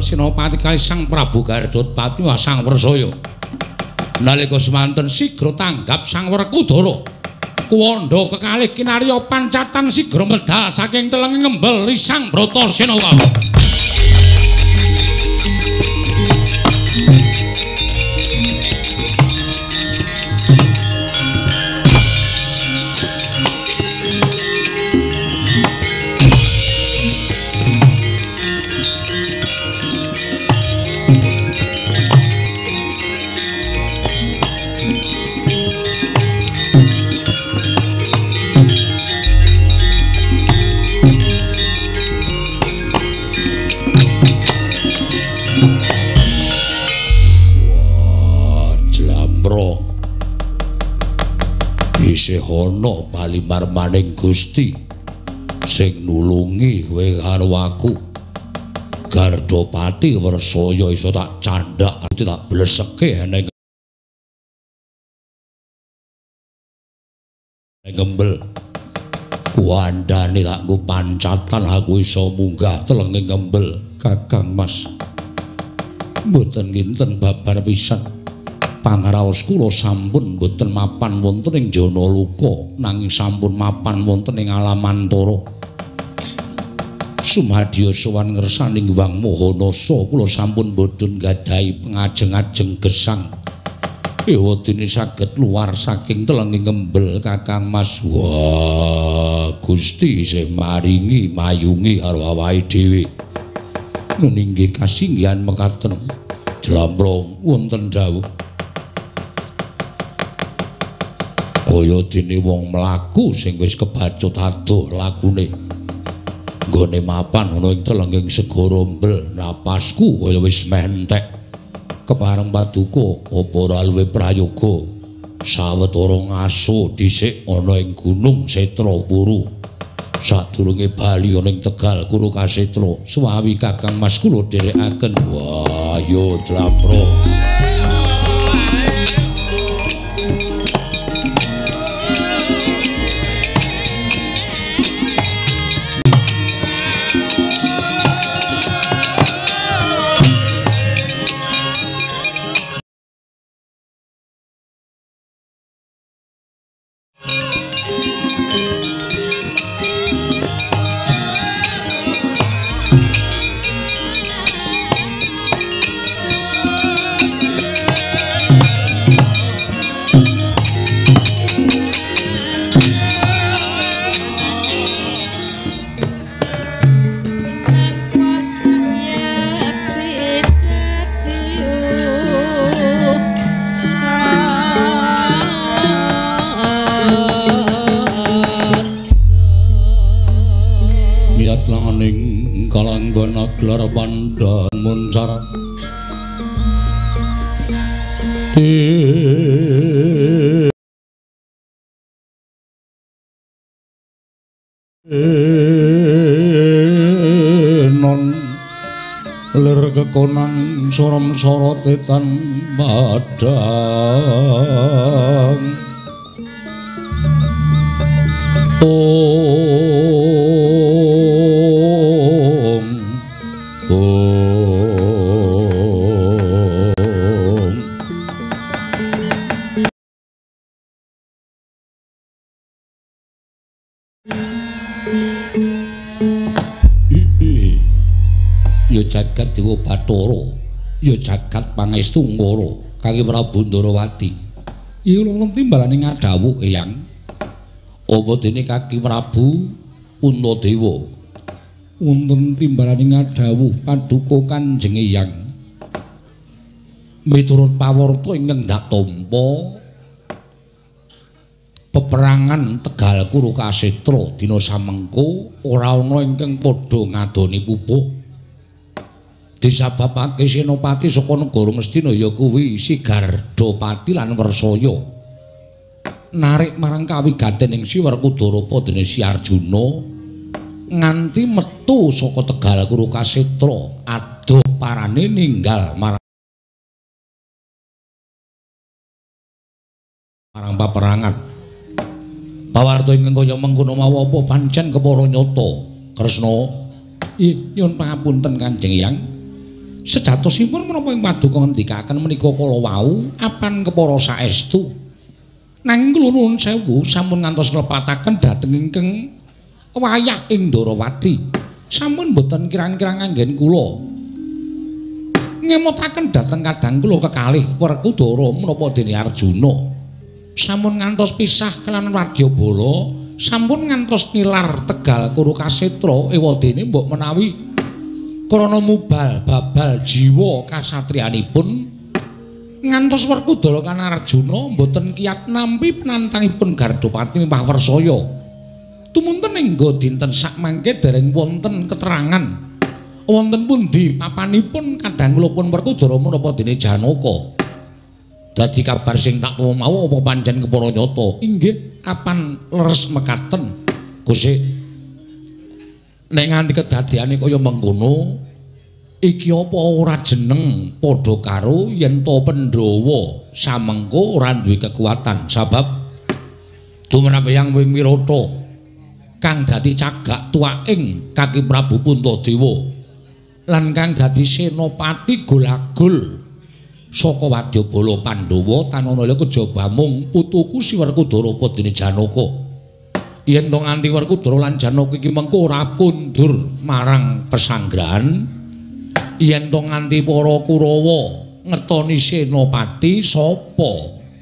Senopati kali Sang Prabu Gardotpati Sang Wersaya. Nalika semanten sigra tanggap Sang Werkudara. Kuwanda kekalih kinarya pancatan sigra medal saking telenge ngembel Risang Bratasena wae. Ana palimar maning Gusti sing nulungi kowe karo aku. Gardopati Wersaya iso tak candhak tak bleseke eneng gembel kuandane tak nggo pancatan aku iso munggah telenge gembel kakang mas mboten nginten babar pisan pangraos kula sampun mboten mapan wonten ing jana luka nanging sampun mapan wonten ing alamantara sumadya sowan ngersaning wang mahanasa kula sampun boten gadahi pengajeng-ajeng gesang Ewadene saged luar saking telenging ngembel Kakang Mas. Wah, Gusti sing maringi mayungi karo awake dhewe. Nuningge kasinggihan mekaten jlamrong wonten dawuh. Kaya dene wong mlaku sing wis kebacut adoh lakune. Nggone mapan ana ing telenging segara mbel napasku kaya wis mentek. kepareng paduka apa ora luwih prayoga? Sawetara ngaso dhisik ana ing gunung Setrapuru. Sadurunge bali ana ing Tegal Kuru Kasetra suwawi Kakang Mas kula dherekaken. Wah yo dlamro konang sorom sorotetan padang ong pangestu ngara kangge Prabu Ndarawati iki lho timbalane ngadhawuh eyang. Apa dene kaki Prabu Untadewa? Wonten timbalane ngadhawuh paduka Kanjeng Eyang. Miturut pawarta ingkang dak tampa peperangan Tegal Kuru Kasetra dina samengko ora ana ingkang padha ngadoni pupuk disababake senopati saka negara Ngastina ya kuwi Sigardapati lan Wersaya. Narik marang kawigaten ing Siwerkudarapa dene Si Arjuna nganti metu saka Tegal Kuru Kasetra ado parane ninggal marang marang paperangan. Pawarta ing kaya mengkono mawa apa pancen kepara nyata? Kresna. Nyuwun pangapunten Kanjeng Hyang sejatosipun menapa ing paduka ngendikaken menika kala wau apan kepara saestu? Nanging kula nuwun sewu sampun ngantos klepataken dhateng ingkang wayah ing Ndarawati sampun boten kirang-kirang anggen kula. Ngemutaken dhateng kadang kula kekalih Werkudara menapa dene Arjuna? Sampun ngantos pisah kelan Wadyabala sampun ngantos nilar Tegal Kuru Kasetra ewadene mbok menawi krana mubal babal jiwa kasatriyanipun ngantos Werkudara kan Arjuna mboten kiyat nampi penantangipun Gardopati mimpah Wersaya tumunten ing dinten sak mangke dereng wonten keterangan wonten pundi papanipun kadang kula pun Werkudara menapa dene Janaka Dadi kabar sing tak tuwa mau apa pancen kepara nyata? Inggih, kapan leres mekaten? Gusti. Nek nganti kedadiane kaya mengkono, iki apa ora jeneng? Padha karo yen to Pandhawa. Samengko ora duwe kekuatan. Sebab dumenep yang Wirata kang dadi cagak tuaing Kaki Prabu Puntadewa. Lan kang dadi senopati golagul. Saka Wadyabala Pandhawa tanana kejaba mung putuku Siwerkudara padine Janaka. Yen to nganti Werkudara lan Janaka iki mengko ora kundur marang pesanggrahan yen to nganti para Kurawa ngetoni senopati sapa?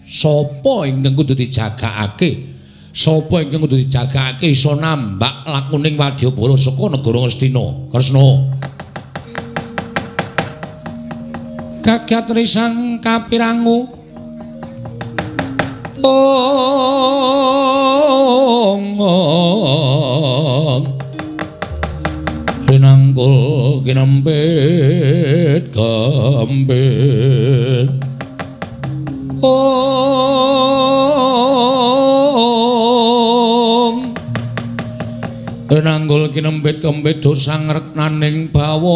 Sapa ingkang kudu dijagakake? Sapa ingkang kudu dijagakake iso nambak lakuning wadyabala saka negara Ngastina Kresna. Gagat risang kapirangu. Ong Rinangkul kinempit kambit Ong Rinangkul kinempit kambit dosang reknaning bawana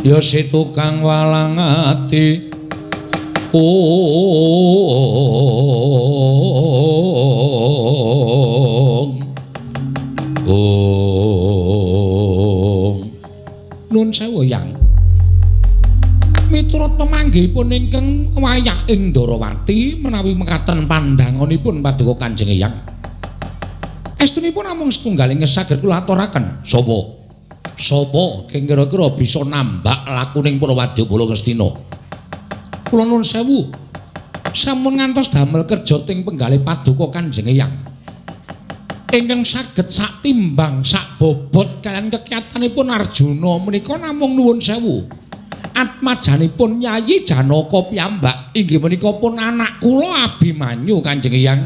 Ya si tukang walang ati Ong Nun sewu yang Miturut pemanggihipun ingkang wayah ing Ndarawati menawi mekaten pandanganipun paduka Kanjeng Eyang. Estunipun namung setunggaling saged kula aturaken. Sapa? Sapa kang kira-kira bisa nambak lakuning para wadyabala Ngastina? Kula nuwun sewu. Sampun ngantos damel kerja ting penggalih paduka Kanjeng Eyang. Ingkang saged sak timbang sak bobot kalian kekiyatanipun Arjuna. Menika namung nuwun sewu. Atmajanipun Yayi Janaka piyambak. Inggih menika pun anak kula Abimanyu Kanjeng ing.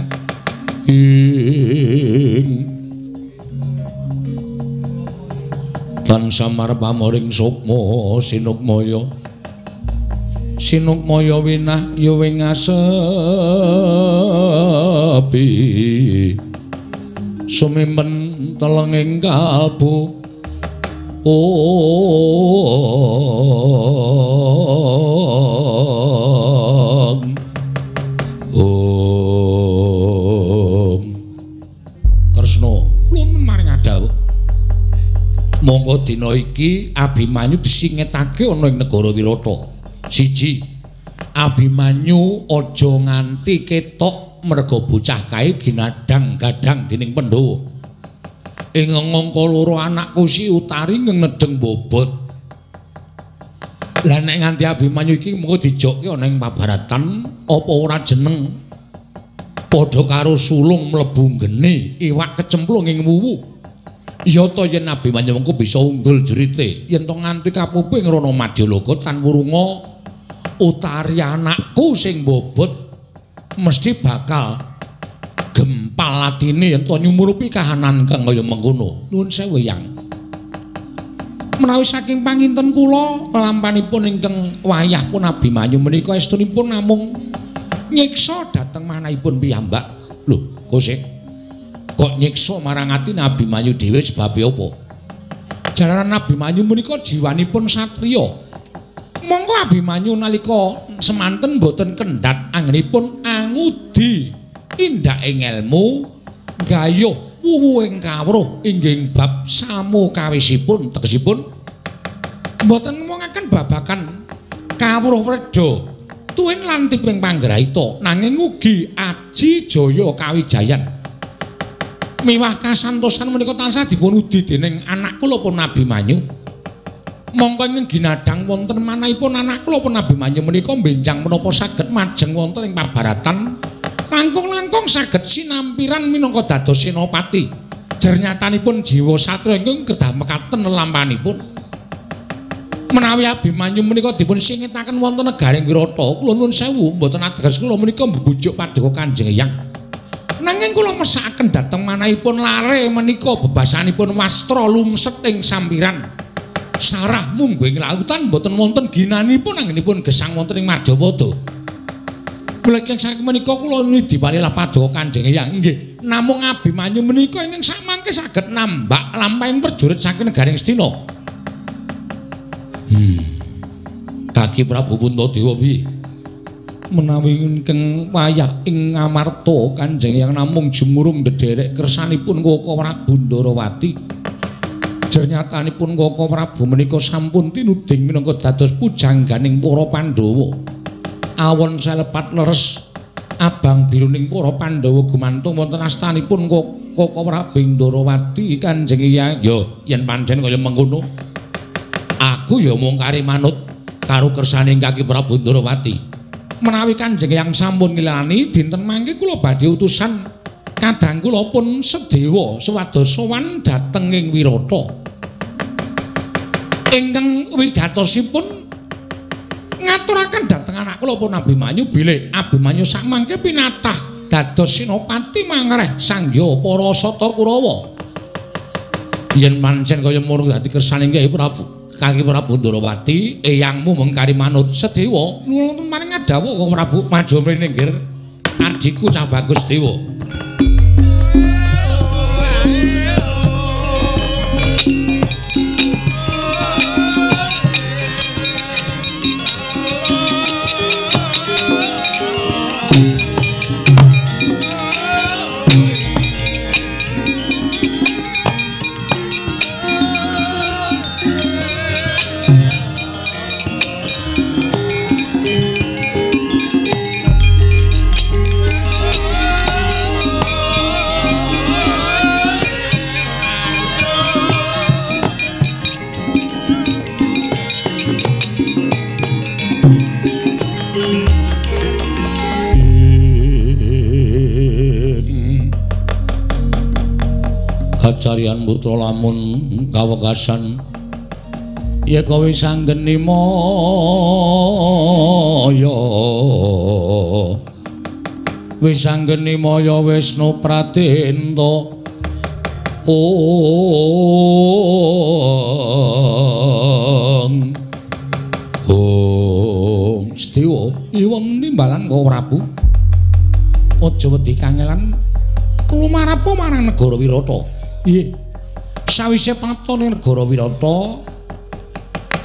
Lan samar pamoring sukma sinukmaya. Sinukmaya winah ya wing asepi sumimpen telenging kalbu Om Om Kresna Kula maring adawuh. monggo dina iki Abimanyu disingetake ana ing negara Wirata. Siji, Abimanyu aja nganti ketok merga bocah kae ginadang gadang dening Pandhawa. Ing ngangka loro anakku si Utari ngedeng bobot. Lah nek nganti Abimanyu iki mengko dijokke ana ing pabaratan apa ora jeneng padha karo sulung mlebu geni iwak kecemplung ing wuwu. Ya to yen Abimanyu mengko bisa unggul jerite yen to nganti kapuping rono Madyaloka tan wurunga utari anakku sing bobot mesti bakal gempal atine yen to nyumurupi kahanan kang kaya mengkono. Nuwun sewu yang. Menawi saking panginten kula lalampanipun ingkang wayah pun Abimanyu menika estunipun namung nyiksa dhateng manahipun piyambak. Lho, Kosek. Kok nyiksa marang atine Abimanyu dhewe sebab apa? Jalaran Abimanyu menika jiwanipun satriya. Abimanyu nalika semanten boten kendhat anggenipun angudi. Indak ing ilmu gayuh wuwuing kawruh. Inggih bab samu kawisipun tegesipun. Mboten ngomongaken babakan kawruh wreda tuwin lan tiping panggraita nanging ugi aji jaya kawijayan. Miwah kasantosan menika tansah dipun udi dening anak kula pun Abimanyu mongko ing ginadang wonten manahipun anak kula pun Abimanyu menika benjang menapa saged majeng wonten ing pabaratan. Langkung-langkung saged sinampiran minangka dados senopati. Jernyatanipun jiwa satria ingkang kedah mekaten lelampanipun menawi Abimanyu menika dipun singetaken wonten negaring Wirata kula nuwun sewu mboten ateges kula menika mbujuk paduka Kanjeng Eyang nanging kula mesakaken dhateng manahipun lare menika bebasanipun wastra lungset ing sampiran sarah mungging lautan mboten wonten ginanipun anggenipun gesang wonten ing Madyapada. Mula ingkang saking menika kula nidipanilah paduka Kanjeng Hyang nggih. Namung Abimanyu menika ingkang samangke saged nambak lampahing prajurit saking negaring Astina. Hmm. Kaki Prabu Puntadewa piye? Menawi ingkang wayah ing Ngamarta Kanjeng Hyang namung jumurung ndederek kersanipun Koko Prabu Ndarawati. Jernyatanipun Koko Prabu menika sampun tinuding minangka dados pujangganing para Pandhawa. Awon salepat leres abang biruning para Pandhawa gumantung wonten astanipun Koko Prabu Ndarawati Kanjeng Hyang. Yo yen pancen kaya mengkono. Aku ya mung kari manut karo kersane Kaki Prabu Ndarawati. Menawi Kanjeng Hyang sampun ngilani dinten mangke kula badhe utusan kadang kula pun sedewa sewados sowan dhateng ing Wirata. Ingkang wigatosipun ngaturaken dhateng anak kula pun Abimanyu bilih Abimanyu samangke pinatah dados sinopati mangreh sangya para sata Kurawa. Yen pancen kaya ngono dadi kersane Kyai Prabu Kaki Prabu Ndarawati, eyangmu mengkari manut sedewa nuwun maring ngadawa kok Prabu maju mrene nggih. Adikku cah bagus dewa. Putra lamun kawekasan ya kowe sanggeni moyo wis sanggeni moyo wisnu pratenta ong ong stiwa iwon timbalan kok prabu aja wedi kangelan. Lumarapo marang negara wirata. Iye. Sawise patone negara Wirata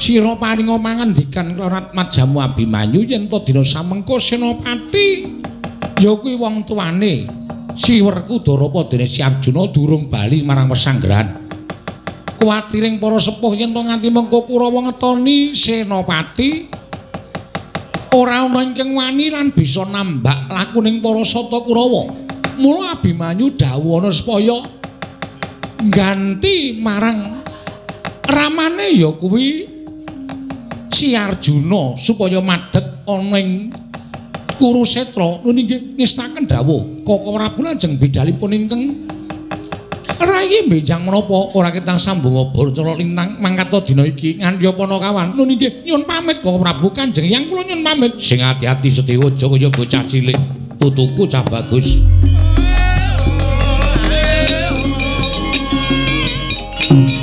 sira paring mangandikan Rarat Majamu Abimanyu yen to dina samengko Senopati ya kuwi wong tuane Siwerku Darapa dene Si Arjuna durung bali marang pesanggrahan. Kuwatiring para sepuh yen to nganti mengko Kurawa ngetoni Senopati ora ana ingkang wani lan bisa nambak lakuning para sata Kurawa. Mula Abimanyu dawuh ana supaya ganti marang ramane ya kuwi Si Arjuna supaya madeg ana ing Kurusetra inggih ngestaken dawuh Koko Prabu lajeng bidalipun ingkang Rayi benjang menapa ora ketang sambung obor cara lintang mangkat dina iki nganti apa kawan. Nuwun inggih nyun pamit Koko Prabu Kanjeng. Yang kula nyun pamit sing ati-ati sedewa aja kaya bocah cilik putuku cah bagus Thank you.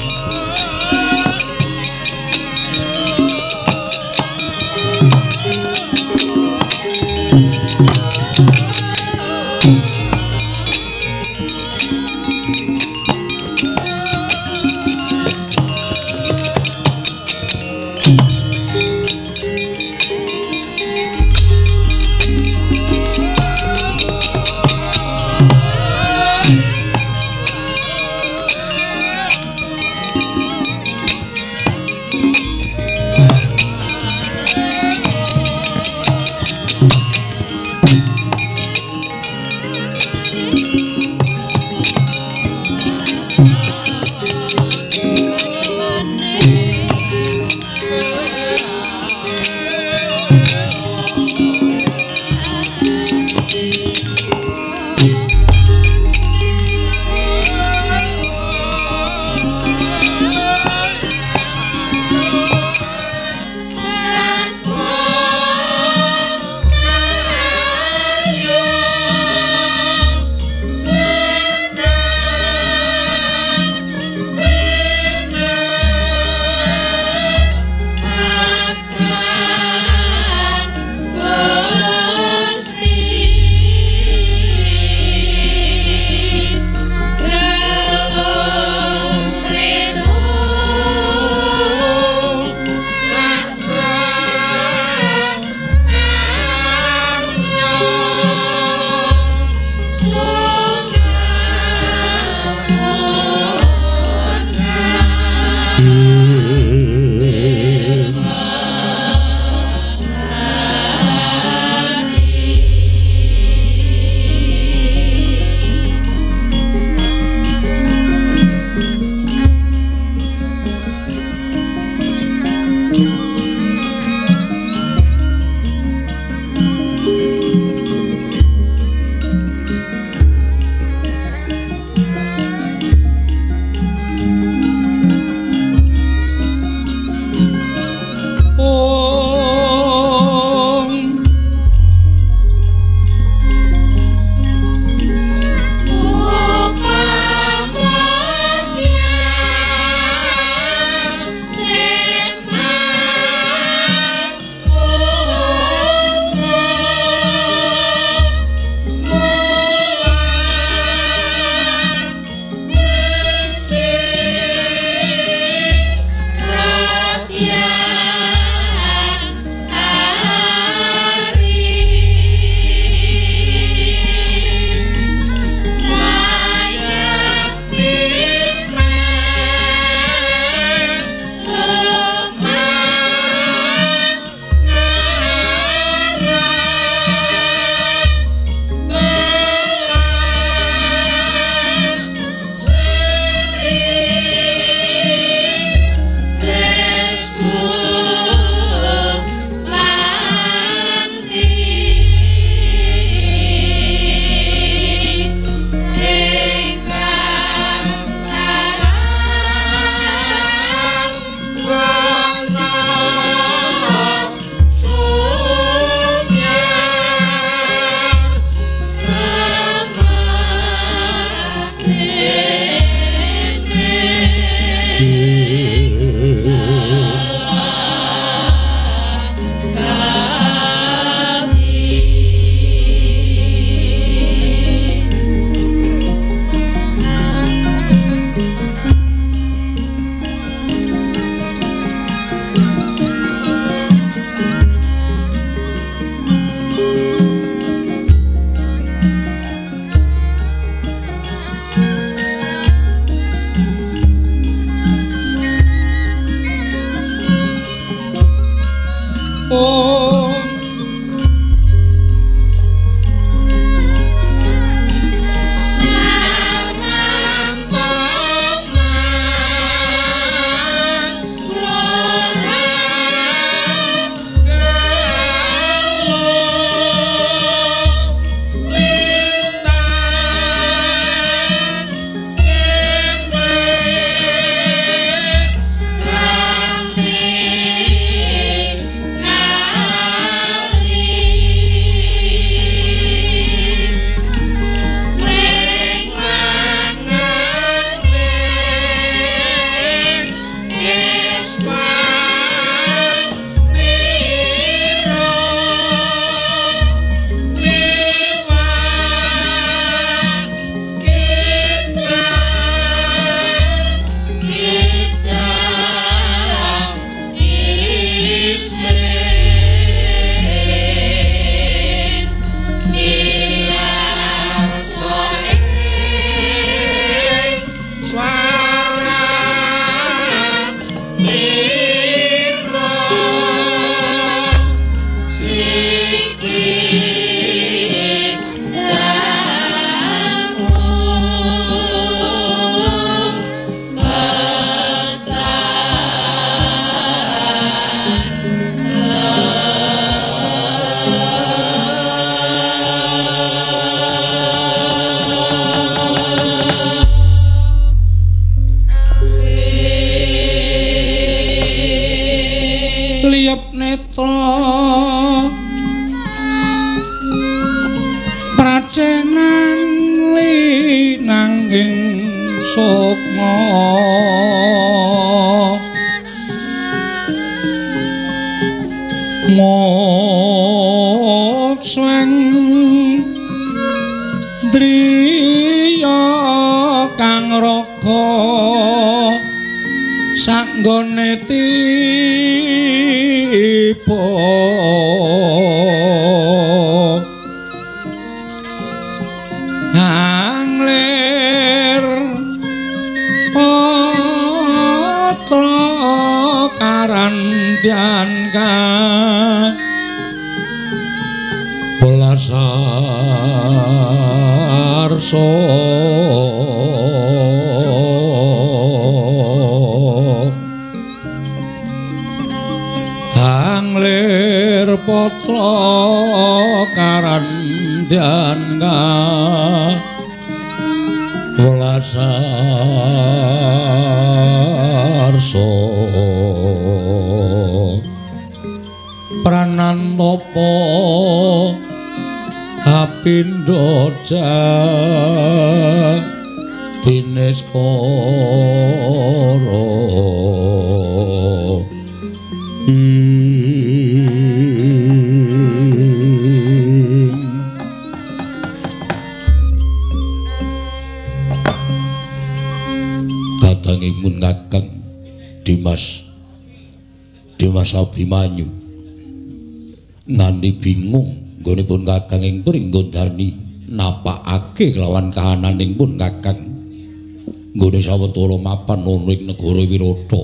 Sawetara mapan ana ing negara Wirata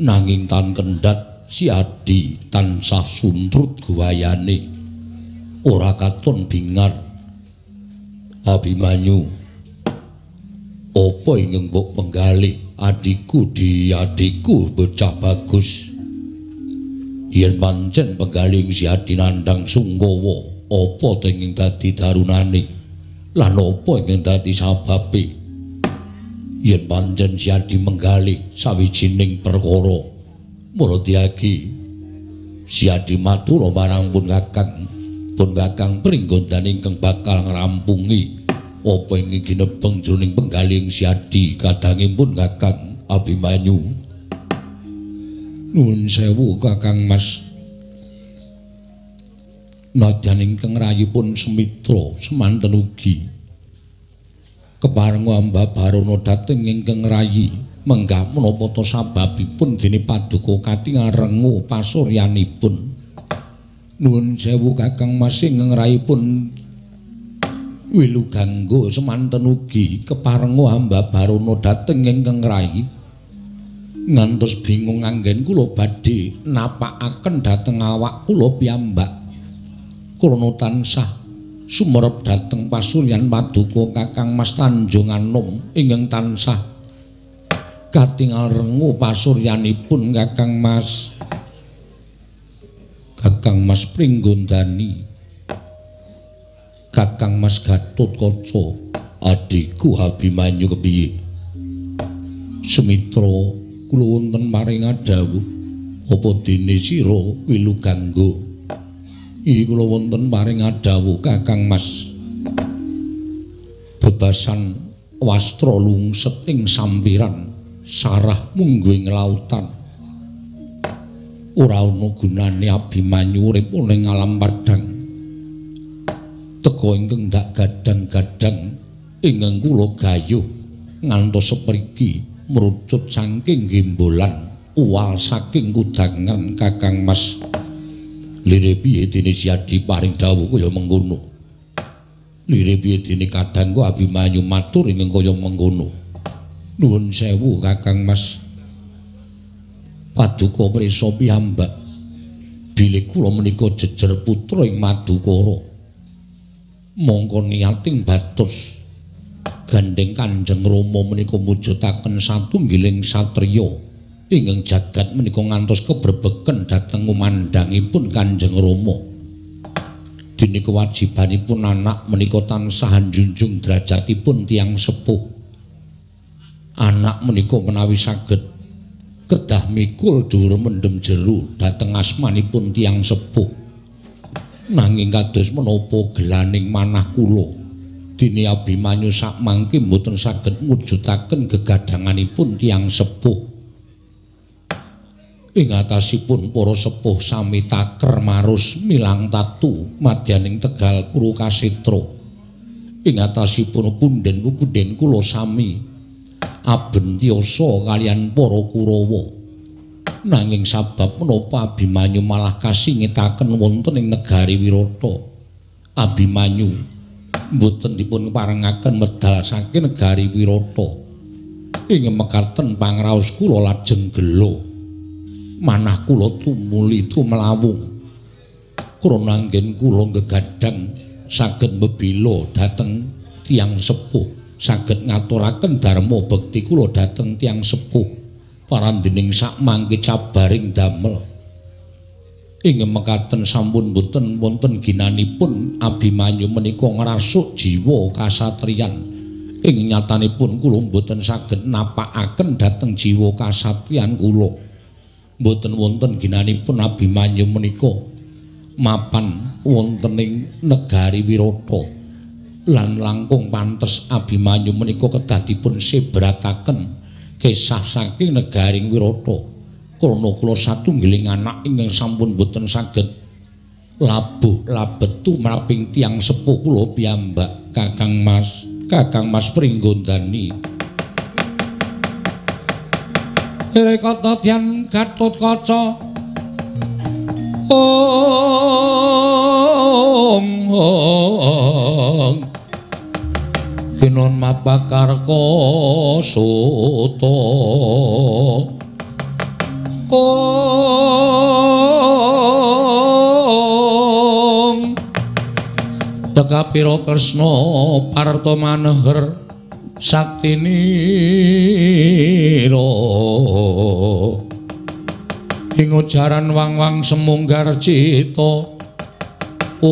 nanging tan kendhat si Adi tansah suntrut guayane ora katon bingar. Abimanyu apa ingkang mbok penggalih adikku di adikku bocah bagus? Yen pancen penggalih si Adi nandang sunggawa apa ingkang dadi darunane? Lan apa ingkang dadi sababe pancen si Adi menggalih sawijining perkara. Muradiagi si Adi matur marang pun kakang pun kakang pringgondan ingkang bakal ngrampungi apa ingkang ginepeng jroning penggaling si Adi kadangipun kakang Abimanyu. Nuwun sewu kakang Mas. Nadyan ingkang rayipun semitra semanten ugi kepareng amba barono dhateng ingkang rayi. Menggah menapa to sababipun dene paduka katingal rengu pasuryanipun. Nuwun sewu kakang Mas ingkang rayipun. Wilu ganggo semanten ugi keparenga hamba barono dhateng ingkang rayi. Ngantos bingung anggen kula badhe napakaken dhateng awak kula piyambak. Krana tansah sumerep dhateng pasuryan paduka Kakang Mas Tanjung Anom ingkang tansah katingal rengu pasuryanipun Kakang Mas Kakang Mas Pringgondani Kakang Mas Gatot Kaca adikku Abimanyu kepiye? Semitra kula wonten maring adhawuh apa dene sira wilu iki kula wonten maring adhawuh Kakang Mas bebasan wastra lungset ing sampiran sarah mungguing lautan. Ora ana gunane Abimanyu urip ning alam padang teka ingkang dak gadang-gadang ingkang kula gayuh ngantos sepriki merucut saking gimbolan uwal saking kudangan Kakang Mas lire piye dene siadi paring dawuh kaya mengkono? Lire piye dene kadang kok Abimanyu matur ing kaya mengkono? Nuwun sewu Kakang Mas. Paduka prisa piyambak. Bilih kula menika jejer putra ing Madukara. Mongko niating batos gandeng Kanjeng Rama menika mujudaken satunggiling satriya ingkang jagat menika ngantos keberbeken dhateng umandhangipun Kanjeng Rama. Dene kewajibanipun anak menika tansah njunjung derajatipun tiang sepuh. Anak menika menawi saged kedah mikul dhuwur mendem jero dhateng asmanipun tiang sepuh. Nanging kados menapa gelaning manah kula dini Abimanyu sak mangke mboten saged mujudaken gegadanganipun tiang sepuh ing atasipun para sepuh sami taker marus milang tatu madyaning tegal kuru kasitra ing atasipun punden-punden kula sami abentiyasa kalian para kurawa. Nanging sabab menapa Abimanyu malah kasingitaken wonten ing negari Wirata. Abimanyu mboten dipun parengaken medal saking negari Wirata. Ing mekaten pangraos kula lajeng gelo manah kula tumuli tumlawung. Krana anggen kula gegadang saged mbebila dhateng tiang sepuh. Saged ngaturaken dharma bekti kula dhateng tiang sepuh. Parandening sak mangke cabaring damel. Ing mekaten sampun boten wonten ginanipun Abimanyu menika ngrasuk jiwa kasatriyan. Ing nyatanipun kula boten saged napakaken dhateng jiwa kasatriyan kula mboten wonten ginanipun Abimanyu menika mapan wontening negari Wirata lan langkung pantes Abimanyu menika kedah dipun sebrataken kisah saking negari Wirata krana kula satunggiling anak ingkang sampun boten saged labuh labetu maraping tiang sepuh kula piyambak Kakang Mas Kakang Mas Pringgondani Rekata Dian Kaca. Om Om Kinon Mapakar Kosoto Om Tekapiro Kresno Parto saktiniro ing ujaran wang-wang semunggar cita. Ong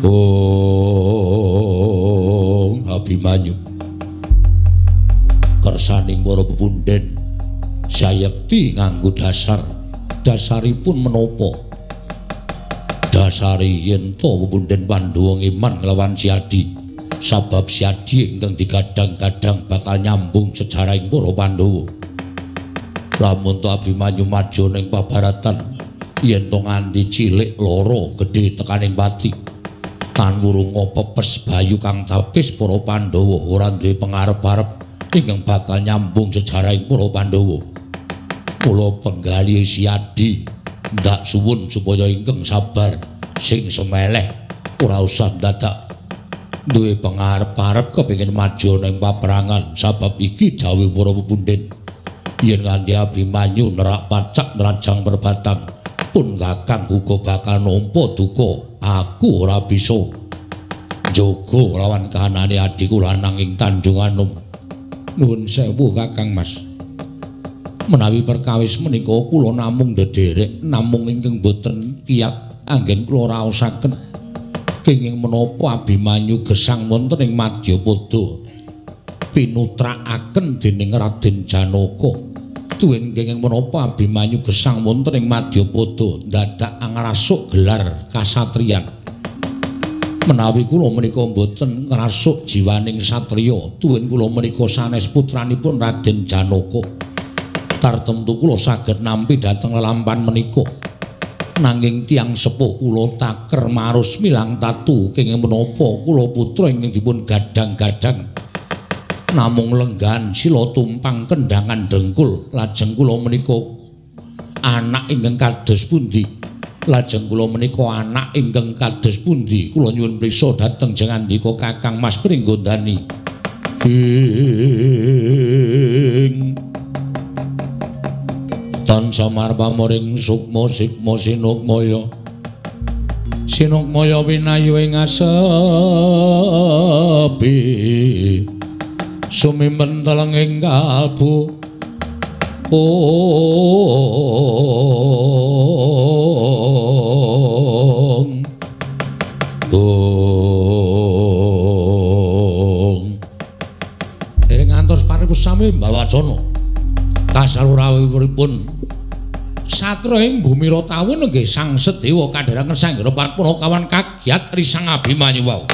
ong abimanyu. Kersaning para pepunden sayekti nganggo dasar dasaripun menopo dasari yen to punden Pandhawa iman nglawan Siadi sabab Siadi ingkang digadang-gadang bakal nyambung sejarah ing para Pandhawa. Lamun to Abimanyu maju ning pabaratan yen to nganti cilik loro gedhe tekaning pati. Tan wurung pepes bayu kang tapis para Pandhawa ora duwe pangarep-arep ingkang bakal nyambung sejarah ing para Pandhawa. Kula penggali Siadi ndak suwun supaya ingkang sabar sing semeleh ora usah dadak duwe pangarep-arep kepengin maju ning paperangan sebab iki dawuh para pepunden. Yen nganti Abimanyu nerak pacak nerajang perbatang pun kakang uga bakal nampa duka. Aku ora bisa. Jaga lawan kahanane adikku lanang ing Tanjung Anom. Nuwun sewu kakang Mas. Menawi perkawis menika kula namung ndederek namung ingkang boten kiyat anggen kula raosaken. Kenging menapa Abimanyu gesang wonten ing Madyapada? Pinutrakaken dening Raden Janaka. Tuwin kenging menapa Abimanyu gesang wonten ing Madyapada? Dadak angrasuk gelar kasatriyan. Menawi kula menika boten ngrasuk jiwaning satriya tuwin kula menika sanes putranipun Raden Janaka. Tartemtu kula saged nampi dhateng lelampan menika nanging tiang sepuh kula taker marus milang tatu kenging menapa kula putra ingkang dipun gadang-gadang namung lenggan sila tumpang kendangan dengkul lajeng kula menika anak ingkang kados pundi? Lajeng kula menika anak ingkang kados pundi? Kula nyuwun prisa dhateng jengandika Kakang Mas Pringgondani. Ing tan samar pamoring sukma sikma sinukmaya. Sinukmaya winayu ing asepi. Sumimpen teleng ing kalbu ong. Ong. Dereng ngantos paripun sami mbawacana kasarurawipun Satra ing bumi Ratawun nggih Sang Sedewa kadherangan Sanggra Parpura kawan kagiat risang Abimanyu wau.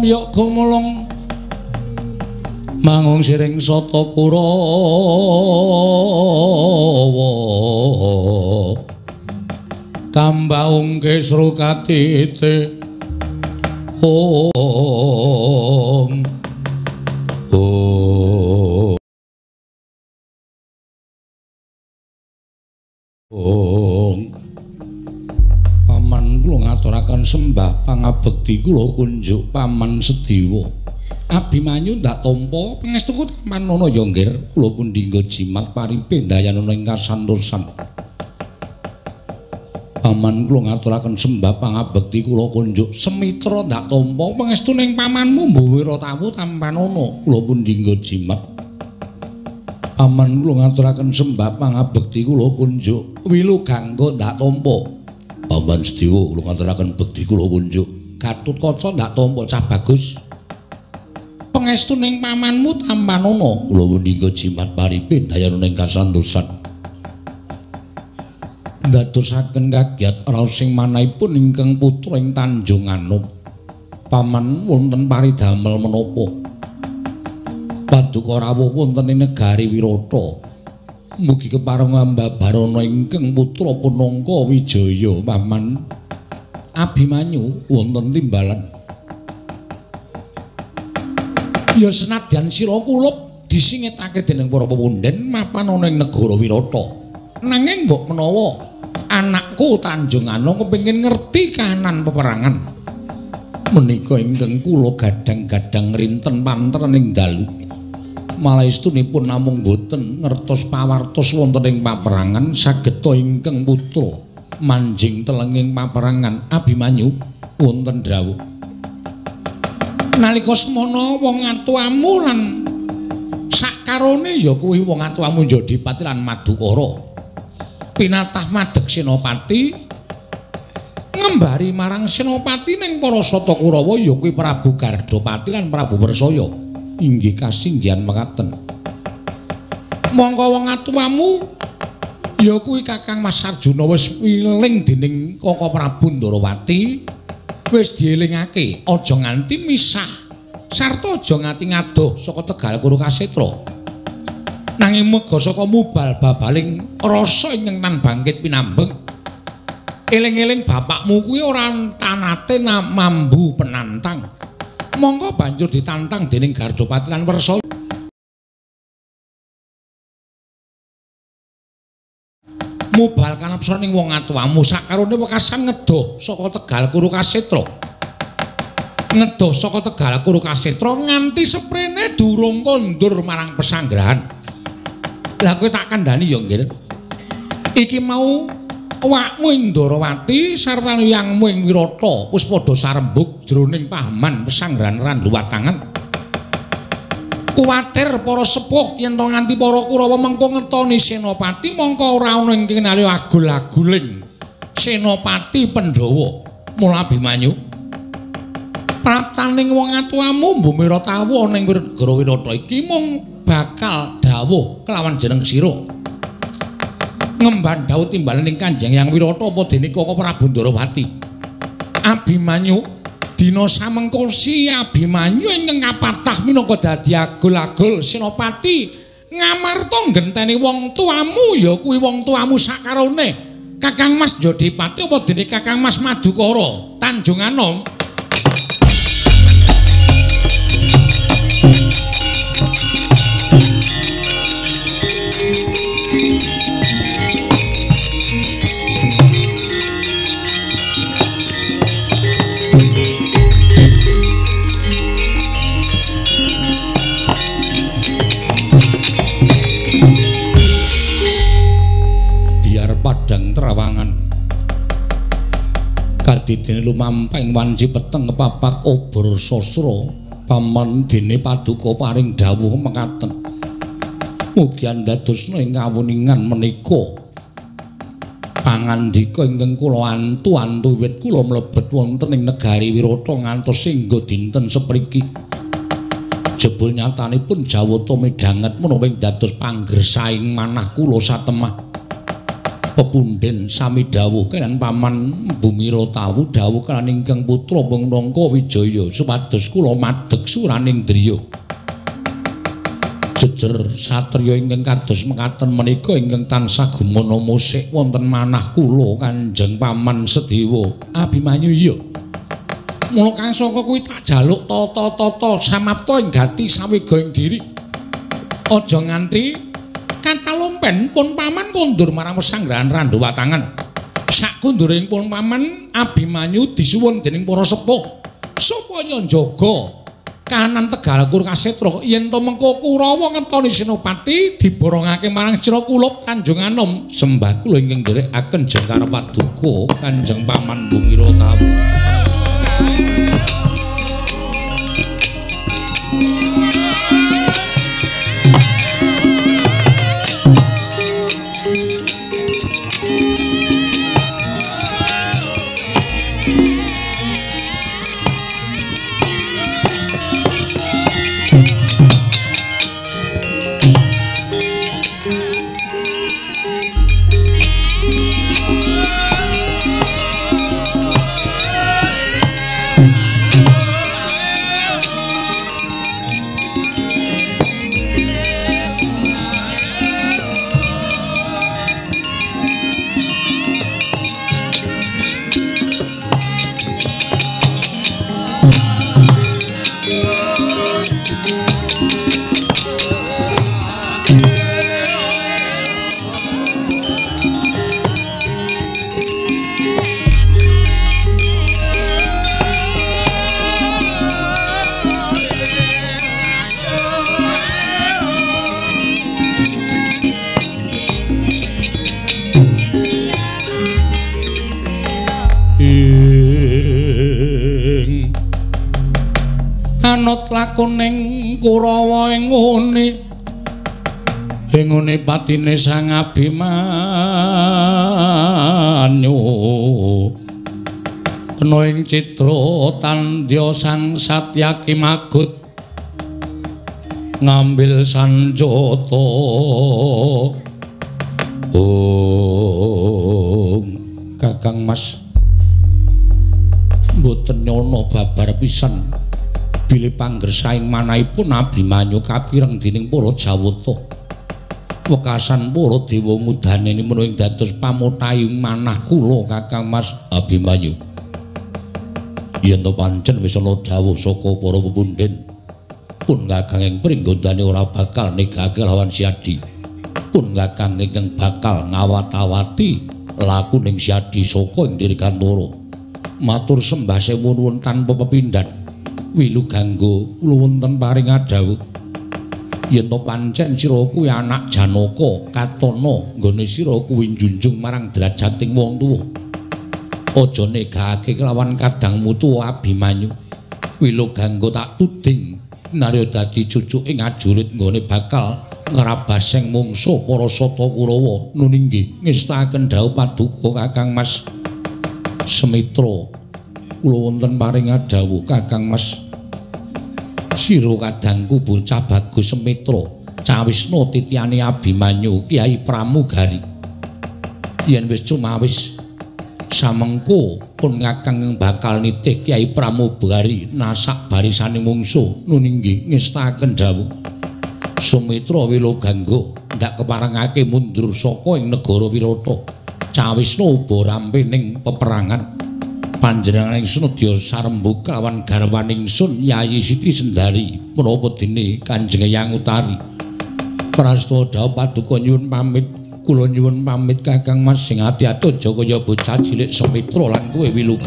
Miyok gumulung mangung siring sata Kurawa kambaung kesru katite pangabekti kula kunjuk paman Sediwa. Abimanyu ndak tampa pangestuku manono ya nggir kula pun dinggo jimat paripe dayanana ing kasantosan Paman kula ngaturaken sembah pangabekti kula kunjuk semitra ndak tampa pangestu ning pamanmu Mbawira tawu tampanono kula pun dinggo jimat. Paman kula ngaturaken sembah pangabekti kula kunjuk wilu ganggo ndak tampa. Paman Sediwa kula ngaturaken bekti kula kunjuk Gatut Kaca ndak tampa cah bagus. Pangestu ning pamanmu tampanono kula punika jimat paripe dayana ing kasantosan Ndadosaken kagiat raos sing manahipun ingkang putra ing Tanjung Anom Paman wonten paridamel menapa? Paduka rawuh wonten ing negari Wirata. Mugi kepareng ambabarana ingkang putra punangka Wijaya paman Abimanyu wonten timbalan. Ya senadyan sira kulup disingetake dening para pepundhen mapan ana ing negara Wirata. Nanging mbok menawa anakku Tanjung Anom kepengin ngerti kahanan peperangan. Menika ingkang kula gadang-gadang rinten pantren ing dalu. malaistunipun namung boten ngertos pawartos wonten ing paperangan sageta ingkang putra manjing telenging paperangan Abimanyu wonten drawuh nalika semana wong atuamu lan sakarone ya kuwi wong atuamu Jodipati lan Madukara pinatah madhek Senopati ngembari marang Senopati ning para Sata Kurawa ya kuwi Prabu Gardopati lan Prabu Wersaya. Inggih kasinggihan mekaten. Mongko wong atuwamu ya kuwi Kakang Mas Arjuna wis wiling dening Koko Prabu Ndarawati wis dielingake. Aja nganti misah. Sarta aja nganti ngadoh saka Tegal Kurukasetra. nanging muga saka mubal babaling rasa ingkang tan bangkit pinambeng. Eling-eling bapakmu kuwi ora tanate mambu penantang. Monggo banjur ditantang dening Gardopati lan Wersa mubal kanepsa ning wong atuwamu sakarone wekasan ngedoh saka Tegal Kurukasetra ngedoh saka Tegal Kurukasetra nganti seprene durung kondur marang pesanggrahan Lah kowe tak kandhani ya nggih. Iki mau awakmu Indrawati sarta yangmu ing Wirata wis padha sarembug jroning pahaman pesanggrahan randu watangan. Kuwatir para sepuh yen to nganti para Kurawa mengko ngetoni Senopati mongko ora ana ing kene agul-aguling. Senopati Pandhawa. Mula Abimanyu. Praptaning wong atuwamu Mbumira tawu ana ing Wirata iki mung bakal dawuh kelawan jeneng sira. Ngemban dawuh timbalan ing Kanjeng Yang Wirata apa dene Koko Prabu Ndarawati Abimanyu dina samengko si Abimanyu ingkang kapatah minangka dadi agul-agul Senopati ngamarta genteni wong tuamu ya kuwi wong tuamu sakarone Kakang Mas Jodipati apa dene Kakang Mas Madukara? Tanjung Anom dene lumamping wanci peteng kepapak obor sastra paman dene paduka paring dawuh mekaten. Mugi andadosna ing kawuningan menika. Pangandika ingkang kula antu-antu wiwit kula mlebet wonten ing negari Wirata ngantos singgo dinten sepriki. Jebul nyatanipun Jawata midanget menawa dados panggersaing manah kula satemah pepunden sami dawuh kan paman Bumira tawu dawuh kan ingkang putra Bangka Wijaya supados kula madheg suraning driya jejer satriya ingkang kados mekaten menika ingkang tansah gumana musik wonten manah kula Kanjeng Paman Sedewa Abimanyu iya. Mula kang saka kuwi tak jaluk tata-tata samapta ing gati sawega ing diri. Aja nganti katalompen pun paman kondur marang sanggrahan randu watangan. Sak kunduring pun paman abimanyu disuwun dening para sepuh. Supaya njaga kanan tegal kur kasetra yen to mengko kurawa ngetoni senopati diborongake marang cira kulup kanjeng anom. Sembah kula ingkang nderekaken jengkar paduka kanjeng paman bumira tawu Kurawa ing ngene. Ing ngene patine Sang Abimanyu. Ana ing citra tandya sang satyaki magut. Ngambil sanjata. Oh kakang mas. Mboten ana babar pisan bilih panggersaing manahipun Abimanyu kapireng dening para Jawata. Wekasan para dewa ngudaneni menawa dados pamotaying manah kula Kakang Mas Abimanyu. Yen to pancen wis ana dawuh saka para pepundhen, pun Kakang ing pringgondane ora bakal negake lawan Siadi. Pun Kakang ingkang bakal ngawat-awati laku ning Siadi saka ing Dirgantara. Matur sembah sewu nuwun tanpa pepindhan. Wilu ganggo kula wonten paring adhawuh. Yen to pancen sira kuwi anak janaka katana nggone sira kuwi njunjung marang derajating wong tuwa. Aja negake kelawan kadangmu tuwa abimanyu. Wilu ganggo tak tuding narya dadi cucuk ing ajurit nggone bakal ngrabaseng mungsa para sata kurawa. Nuninggi ngestaken dawuh paduka kakang mas semitra kula wonten paring adhawuh Kakang Mas Sira kadangku bocah bagus semitra Cawisna titiane Abimanyu Kyai Pramugari. Yen wis cumawis samengko pun ngakang bakal nitih Kyai Pramugari nasak barisane mungsu. Nuninggi ngestaken dawuh Sumitra Wilogangga ndak keparengake mundur saka ing negara Wirata Cawisna uba rampe ning peperangan panjenengan ingsun nedya sarembuk kelawan garwaning sun Yayi Siti Sendari. Menapa dene Kanjeng Hyang Utari? Prasta dawuh paduka nyuwun pamit. Kula nyuwun pamit Kakang Mas sing ati-ati aja kaya bocah cilik semitra lan kowe wilu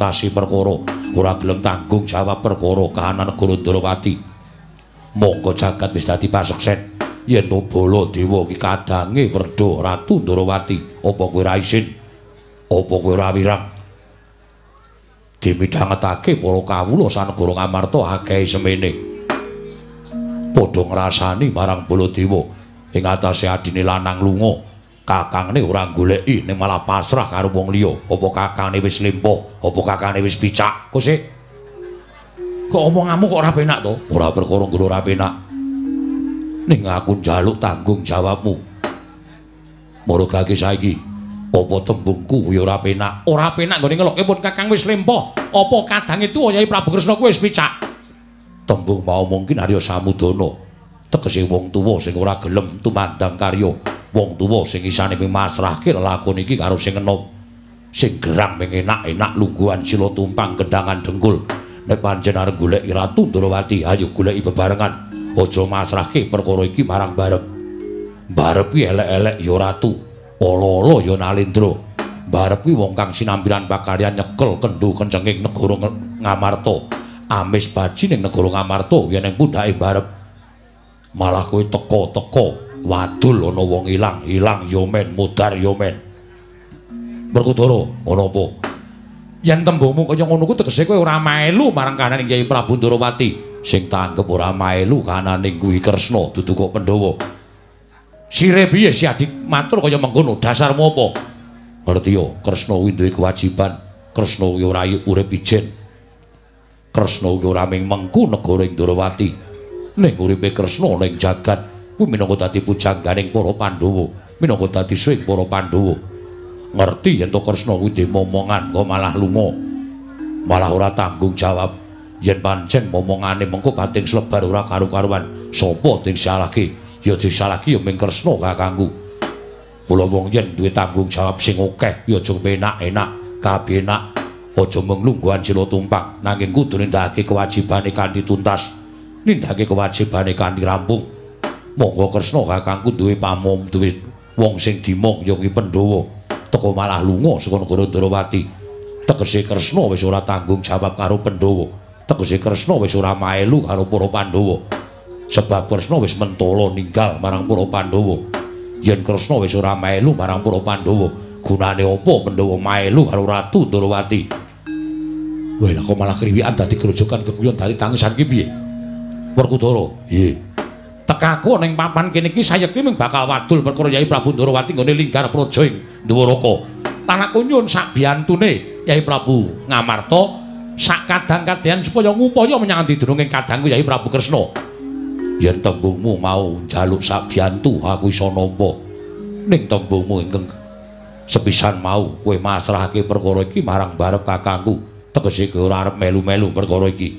ganggu tasi perkara. Ora gelem tanggung jawab perkara kahanan negara Ndrawati monggo jagat wis dadi paseksen yen to bala iki kadange werda ratu Ndrawati apa kowe ora isin apa kowe ora wirang? Dimidhangetake para kawula sanegara Ngamarta akeh semene. Padha ngrasani marang bala dewa ing atase adine lanang lunga kakangne ora goleki ning malah pasrah karo wong liya. Apa kakangne wis limpo apa kakangne wis picak? Kose kok omonganmu kok ora penak to? Ora perkara nggo ora penak. Ning aku njaluk tanggung jawabmu. Marugake saiki apa tembungku ya ora penak? Ora penak nggone ngelokke pun kakang wis limpo apa kadang itu Yai Prabu Kresna kuwi wis picak? Tembung mau mungkin Arya Samudana. Tegese wong tuwa sing ora gelem tumandang karya wong tuwa sing isane mimasrahke lakon iki karo sing enom sing gerang ming enak-enak lungguhan sila tumpang kendangan dengkul. Nek pancen arep golek Ratu Ndrawati ayo goleki bebarengan. Aja masrahke perkara iki marang barep. Barep elek-elek ya ratu ala-ala ya nalindra barep wong kang sinambiran pakaryan nyekel kendu kencenging negara Ngamarta. Amis baji ning negara Ngamarta yen ing pundhake barep. Malah kowe teko-teko wadul ana wong ilang ilang yo men mudar yo men. Werkudara ana apa? Yen tembungmu kaya ngono ku tegese kowe ora melu marang kananing Kyai Prabu Ndorowati sing tanggep ora melu kananing kuwi Kresna dudu kok Pandhawa. Sire piye si adik matur kaya mengkono dasarmu apa? Ngerti yo Kresna kuwi duwe kewajiban. Kresna kuwi ora urip ijen. Kresna kuwi ora mengku negara Ndorowati ning uripe Kresna ning jagat kuwi minangka dadi pujangganing para Pandhawa minangka dadi swing para Pandhawa ngerti yen to Kresna kuwi dimomongan kok malah lunga. Malah ora tanggung jawab yen pancen momongane mengko kating slebar ora karu-karuan. Sopo sing salahke? Ya disalahke ya ming Kresna kakangku. Mula wong yen duwe tanggung jawab sing akeh ya aja penak-enak, kabeh enak. Aja mung lungguhan sila tumpak, nanging kudu nindakake kewajibane kanthi tuntas. Nindakake kewajibane kanthi rampung. Monggo Kresna kakangku duwe pamom, duwe wong sing dimong kuwi Pandhawa. teko malah lunga saka negara Ndrawati. Tegese Kresna wis ora tanggung jawab karo Pandhawa. Tegese Kresna wis ora maelu karo para Pandhawa. Sebab Kresna wis mentolo ninggal marang para Pandhawa. Yen Kresna wis ora maelu marang para Pandhawa, gunane apa Pandhawa maelu karo Ratu Ndrawati? Wah, kok malah kriwikan dadi grojokan keguyon dadi tangisan ki piye? Werkudara. Iye. Tekaku ning papan kene iki sayekti mung bakal wadul perkara Yai Prabu Ndorowati nggone linggar praja ing Dwaraka. Tanahku nyuwun sak biantune Yai Prabu Ngamarta sak kadang-kadang supaya ngupaya menyang didurunge kadangku Yai Prabu Kresna. Yen tembungmu mau njaluk sak biantu aku iso nampa. Ning tembungmu ingkang sepisan mau kowe masrahake perkara iki marang barep kakangku. Tegese ora arep melu-melu perkara iki.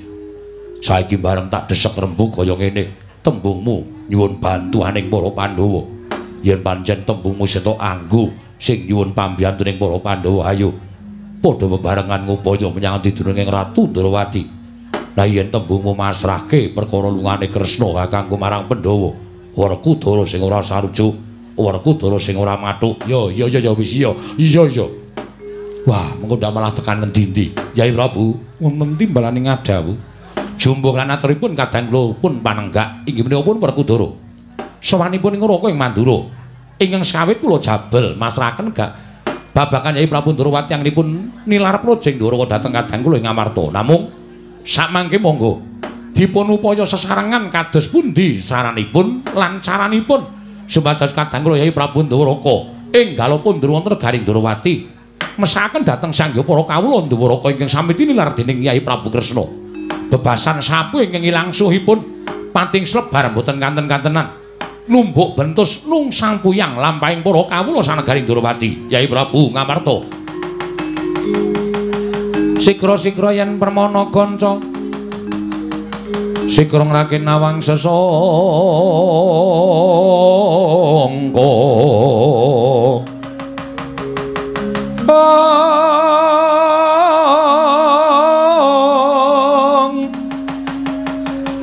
Saiki bareng tak desek rembug kaya ngene. Tembungmu nyuwun bantuaning para Pandhawa. Yen pancen tembungmu seto anggo sing nyuwun pambiyantuning para Pandhawa, ayo padha bebarengan ngupaya menyang didurunging Ratu Ndrawati. Lah yen tembungmu masrahke perkara lungane Kresna kakangku marang Pandhawa, Werkudara sing ora sarujuk, Werkudara sing ora matuk. Yo yo yo wis yo. Iya iya. Wah, mengko malah tekan ngendi-endi. Yai Prabu, wonten timbalane ngadawu. Jumbuh lan aturipun kadang kula pun panenggak inggih menika pun Werkudara. Sawanipun ing Raka ing Mandura. Ingkang sawit kula jabel masrahaken gak babakan Yai Prabu Ndrawati angnipun nilar projeng Ndrawaka dhateng kadang kula ing Amarta. Namung sakmangke monggo dipun upaya sesarengan kados pundi saranipun lan caranipun supados kadang kula Yai Prabu Ndrawaka ing galopun wonten garing Ndrawati mesakaken dhateng sangya para kawula Ndrawaka ingkang sami tinilar dening Yai Prabu Kresna. Bebasan sapu ingkang ilang suhipun pating slebar mboten kanten-kantenan numbuk bentus nung sang puyang lampahing para kawula sanagaring Durawati Yai Prabu Ngamarta. Sikra-sikra yen permana kanca Sikra ngraken nawang sesangka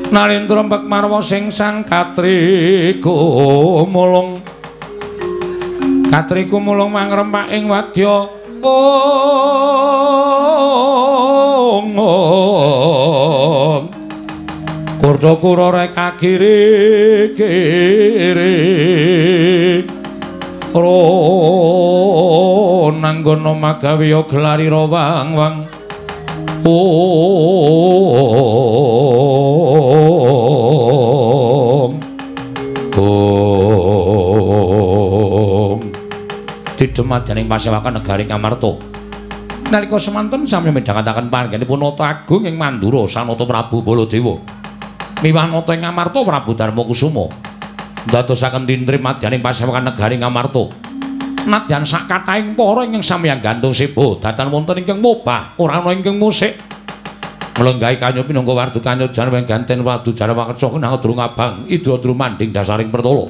Narendra mbek marwa sing sang katriku mulung. Katriku mulung mangrempak ing wadya ong ong kura rek akire kire ro nanggono magawe gelari rawang wang Om Om Didemadyaning pasewakan negari Kamarta. Nalika semanten sami midhangetaken panggenipun Nata Agung ing Mandura Sanata Prabu Baladewa. Miwah nata ing Ngamarta Prabu Darma Kusuma. Ndadosaken tintrim madyaning pasewakan negari Ngamarta nadyan sak kathahing para ingkang sampeyan gantung sebo datan wonten ingkang mobah ora ana ingkang musik mlenggahi kanyo pinangka wardu kanyo jarweng ganten wadu jarwa keco nang durung abang idra-dru manding dasaring pertolo.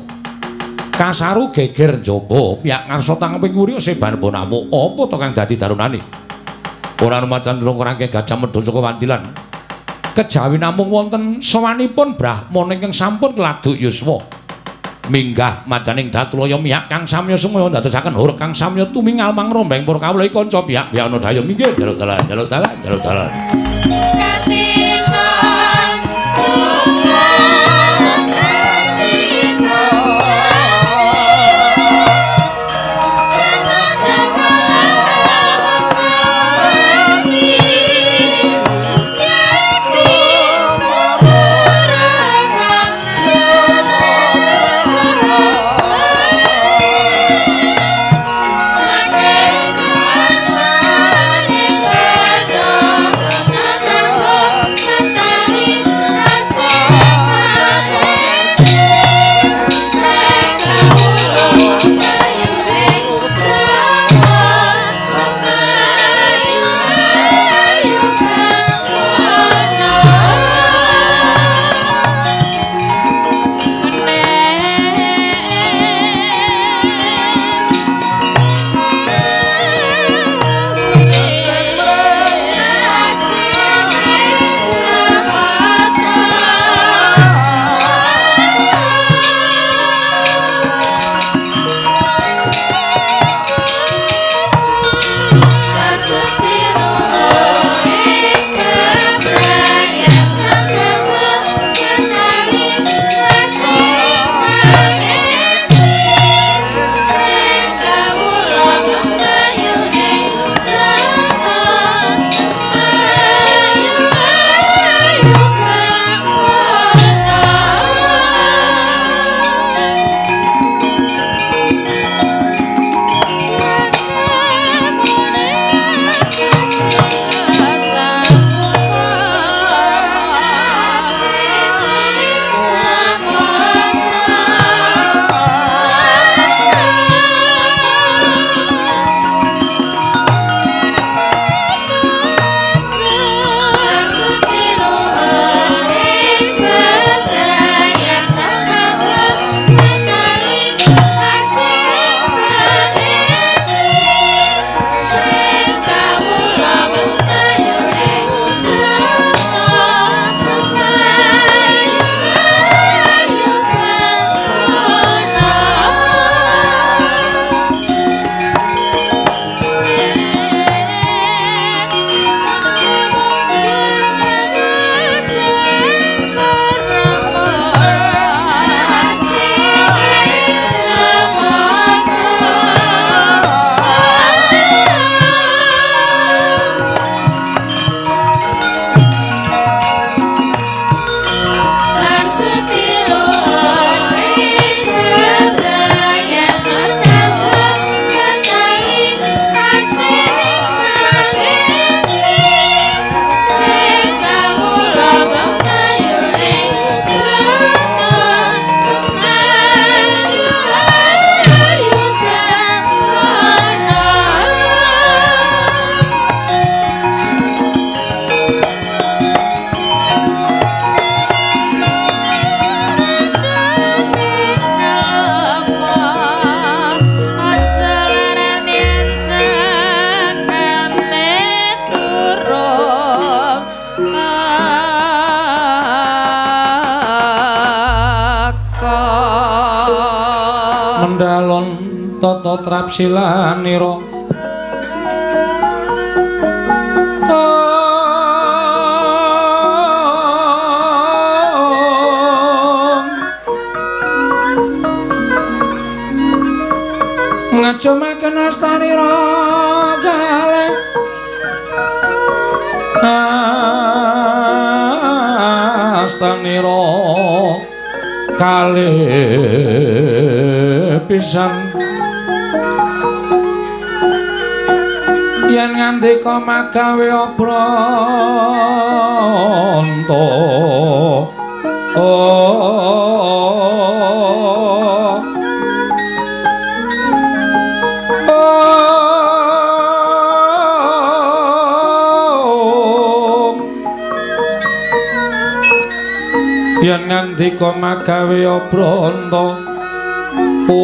Kasaru geger njaba piyak ngarsa tangeping wuri seban bonamu to kang dadi darunane? Ora rumacan durung rangke gajah medhos saka wandilan. Kejawi namung wonten sawanipun brahmana ingkang sampun keladuk yuswa. Minggah madaning datulaya miyak kang samya semaya ndadosaken hur kang samya tumingal mangrombeng para kawula kanca pihak-pihak ana daya minggir jaluk dalan jaluk dalan jaluk dalan Kati magawe obranta oh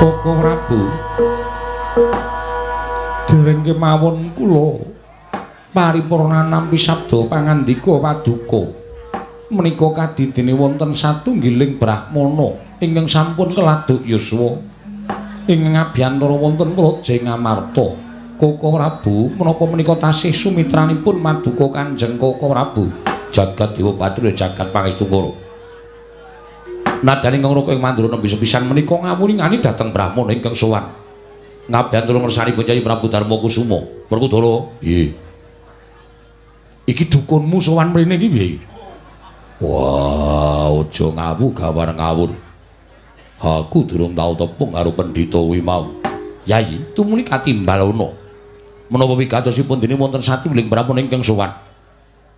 oh Prabu Dereng kemawon kula paripurna nampi sabda pangandika paduka. Menika kadidene wonten satunggiling brahmana ingkang sampun keladuk yuswa. Ing ngabiyantara wonten Praja Ngamarta Koko Prabu. Menapa menika tasih sumitranipun maduka Kanjeng Koko Prabu? Jagat dewa Bathara jagat pangestu karo Nadane ingkang raka ing mandura nembe sepisan menika ngawuringani dhateng brahmana ingkang sowan. Ngabiyantara ngersani Kyai Prabu Darma Kusuma. Werkudara nggih iki dukunmu sowan mrene iki piye Wah, aja ngawu gawar ngawur. Aku durung tau tepung karo pendhita kuwi mau. Yai, tumuni katimbal ana. Menapa wigatosipun dene wonten satunggiling brahmana ingkang sowan.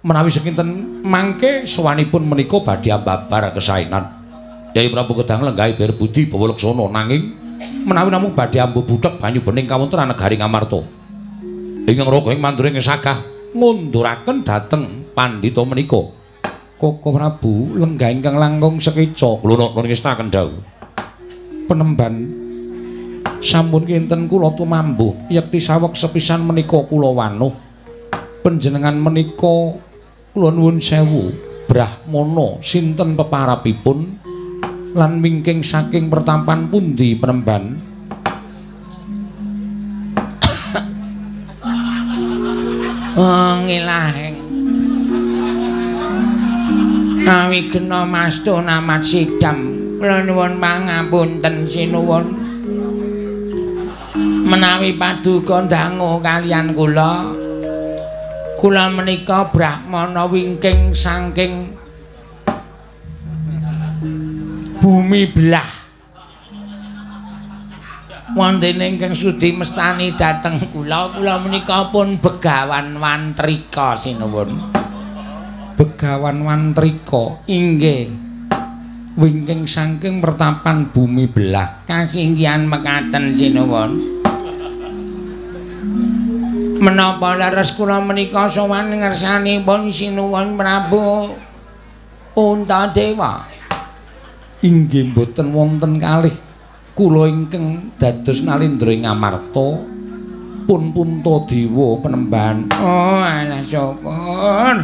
Menawi sekinten mangke sowanipun menika badhe ambabar kesainan. Yai Prabu Kedang lenggahi bir budi bawa leksana nanging menawi namung badhe ambu butek banyu bening kawontenan negari Ngamarta. Ingkang raga ing manduring sagah ngunduraken dhateng pandhita menika. Koko Prabu lenggah ingkang langkung sekeca kula nuwun ngestaken dawuh. Penemban sampun kinten kula tumambuh yekti saweg sepisan menika kula wanuh. Panjenengan menika kula nuwun sewu Brahmana sinten peparapipun lan wingking saking pertampan pundi penemban? Oh, ngilaheng. Nawi kena mastu namat sidam. Kula nuwun pangapunten sinuwun. Menawi paduka dangu kalian kula. Kula menika Brahmana wingking saking bumi belah. Wonten ingkang sudi mestani dhateng kula. Kula menika pun begawan wantrika sinuwun. Begawan Wantrika inggih. Wingking saking pertapan bumi belah. Kasinggihan mekaten sinuwun. Menapa leres kula menika sowan ngersanipun sinuwun Prabu? Untadewa inggih boten wonten kalih kula ingkang dados nalindra ing Amarta pun Puntadewa penemban oh alah syukur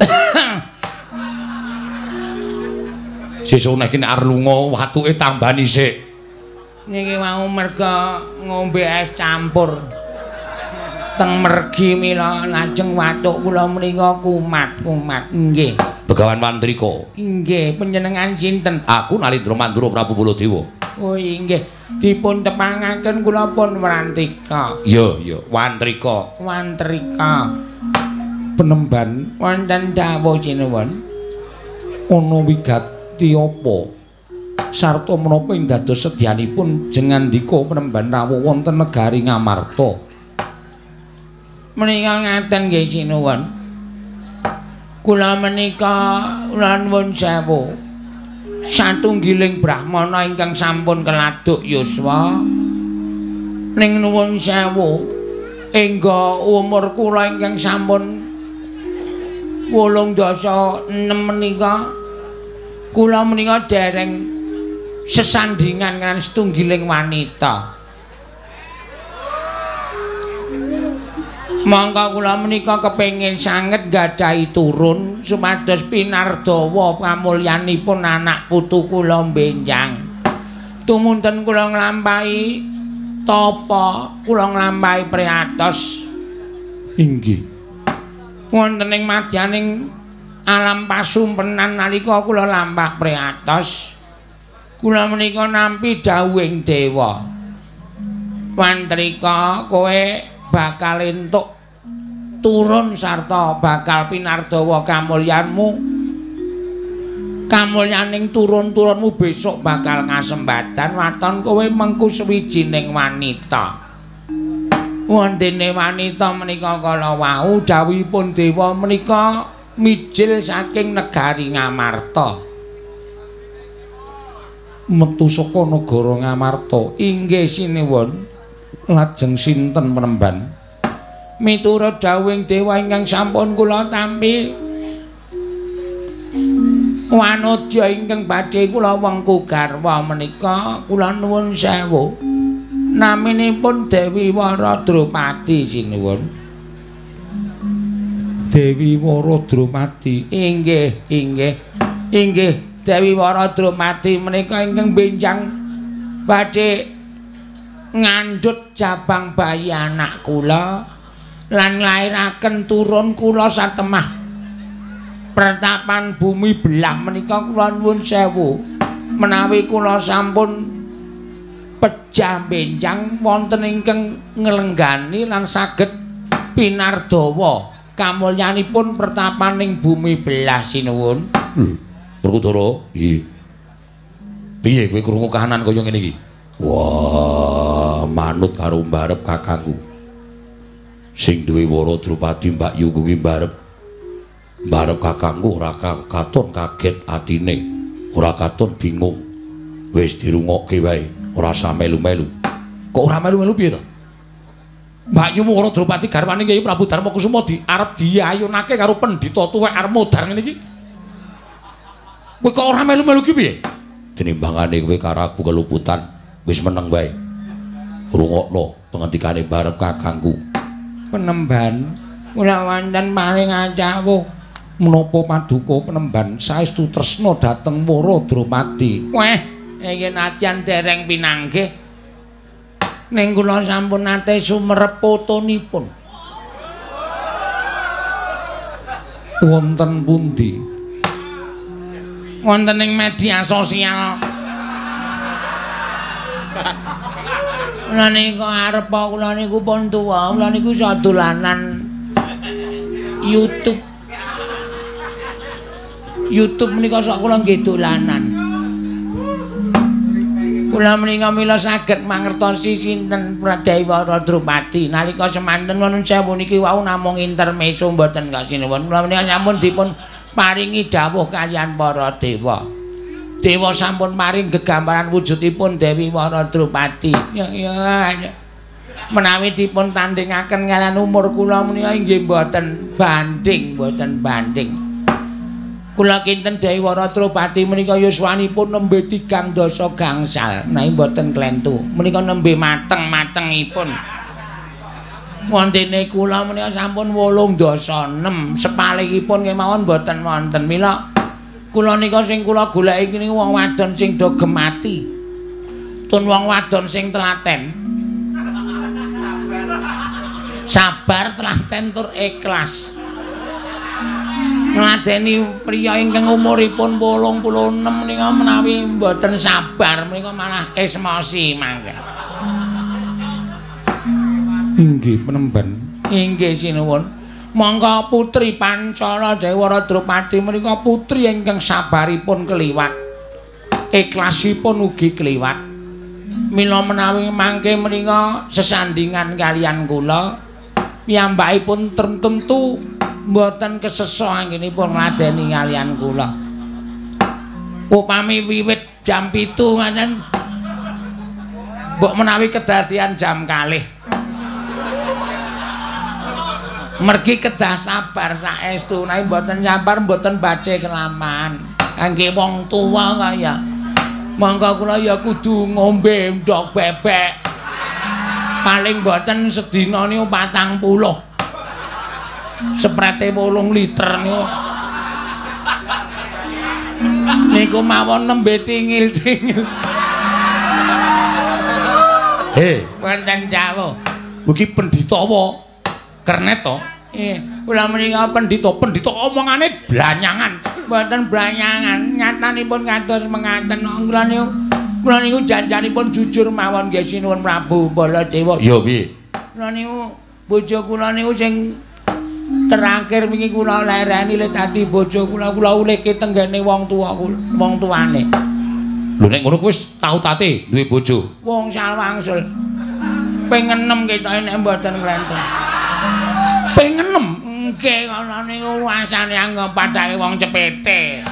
sesuk nek arep lunga watuke tambah dhisik niki mau merga ngombe es campur. Teng mergi mila lajeng watuk kula menika kumat kumat nggih Begawan Mantrika inggih panjenengan sinten? Aku nalindra mandura Prabu Baladewa. Oh inggih. Dipun tepangaken kula pun Wantika iya iya Wantrika Wantrika penemban. Wonten dawuh sinuwun. Ana wigati apa sarta menapa ing dados sedyanipun jengandika penemban rawuh wonten negari Ngamarta? Menika ngaten nggih sinuwun kula menika kula nuwun sewu. Satunggiling brahmana ingkang sampun keladuk yuswa. Ning nuwun sewu engga umur kula ingkang sampun wolung dasa enem menika kula menika dereng sesandingan kan setunggiling wanita Mangka kula menika kepengin sanget gadahi turun sumados pinardawa kamulyanipun anak putu kula benjang. Tumunten kula nglampahi tapa kula nglampahi priatos. Inggih. Wonten ing madyaning alam pasumpenan nalika kula lampah priatos. Kula menika nampi dawuhing dewa. Wantrika kowe bakal entuk turun sarta bakal pinardawa kamulyanmu. Kamulyaning turun-turunmu besok bakal ngasembatan. Waton kowe mengku sewijining wanita. Wondene wanita menika kala wau dawuhipun dewa menika mijil saking negari Ngamarta. Metu saka negara Ngamarta. Inggih sinuwun lajeng sinten penemban miturut dawuhing dewa ingkang sampun kula tampi wanodya ingkang badhe kula wengku garwa menika kula nuwun sewu. Naminipun Dewi Waradrupati sinuwun. Dewi Waradrupati inggih inggih inggih. Dewi Waradrupati menika ingkang benjang badhe ngandhut jabang bayi anak kula lan nglairaken turun kula satemah. Pertapan bumi belah menika kula nuwun sewu. Menawi kula sampun pejah benjang wonten ingkang nglenggani lan saged pinardawa. Kamulyanipun pertapaning bumi belah sinuwun. Hmm. Perkutara nggih piye kowe krungu kahanan kaya ngene iki? Wah, manut karo mbarep kakangku. Sing duwe wara Drupadi Mbak Yu kuwi mbarep. Mbarep kakangku ora katon kaget atine, ora katon bingung. Wis dirungokke wae, ora samelu-melu. Kok ora melu-melu piye to? Mbak Yu wara Drupadi garwane Kyai Prabu Darma Kusuma di arep diayunake karo pendhita tuwek Armodar ngene iki. Kowe kok ora melu-melu ki piye? Tinimbangane kowe karo aku keluputan. wis meneng wae. Rungokno pengendikane barep kakangku. Penemban, kula wonten paring acawu menapa paduka penemban saestu tresna dhateng Wara Drupadi. Weh, iki nadyan dereng pinanggih. Ning kula sampun nate sumerep fotonipun. Wonten pundi? Wonten ing media sosial. Kula niku arep kula niku pun tuwa, kula niku iso dolanan YouTube. YouTube menika sok kula nggih dolanan. Kula menika mila saged mangertosi sinten Pradewa Drupadi nalika semanten wonten sewu niki wau namung intermezzo mboten kasinuwun. Kula menika sampun dipun paringi dawuh kalian para dewa. Dewa sampun maring gegambaran wujudipun Dewi Waradrupati. Ya ya. Menawi dipun tandingaken kalian umur kula menika inggih mboten banding, mboten banding. Kula kinten Dewi Waradrupati menika yuswanipun nembe tigang dasa gangsal. Nanging mboten klentu. Menika nembe mateng-matengipun. Wontene kula menika sampun 8 dasa 6. Sepalihipun kemawon mboten wonten. Mila kula nika sing kula goleki niku wong wadon sing do gemati. Tun wong wadon sing telaten. Sabar telaten tur ikhlas. Ngladeni priya ingkang umuripun 86 menika menawi mboten sabar menika malah emosi mangga. Inggih penemban. Inggih sinuwun. Mangka putri Pancala Dewara Drupadi menika putri ingkang sabaripun keliwat. Ikhlasipun ugi keliwat. Mila menawi mangke menika sesandingan kalian kula, piyambakipun tertentu mboten kesesa anggenipun ngladeni kalian kula. Upami wiwit jam 7 ngaten mbok menawi kedadian jam kalih. Mergi kedah sabar saestu. Nek mboten sabar mboten badhe kelaman kangge wong tuwa kaya. Mangga kula ya kudu ngombe ndok bebek. Paling mboten sedina niku 40 seprete 8 liter niku. Niku mawon nembe tingil-tingil. He, wonten Jawa mugi pendhita apa? Kernet to? Eh, kula menika pendhita, pendhita omongane blanyangan, mboten blanyangan. Nyatanipun kados mengaten. Kula niku kula niku janjanipun jujur mawon nggih sinuwun Prabu Baladewa. Ya piye? Kula niku bojo kula niku sing terakhir wingi kula lereni le dadi bojo kula kula uleke tenggene wong tuwa wong tuane. Lho nek ngono kuwi wis tau tate duwe bojo. Wong salwangsul. Pengenem ketoke nek mboten klenten. Nggih ana niku wasane anggo padake wong cepete.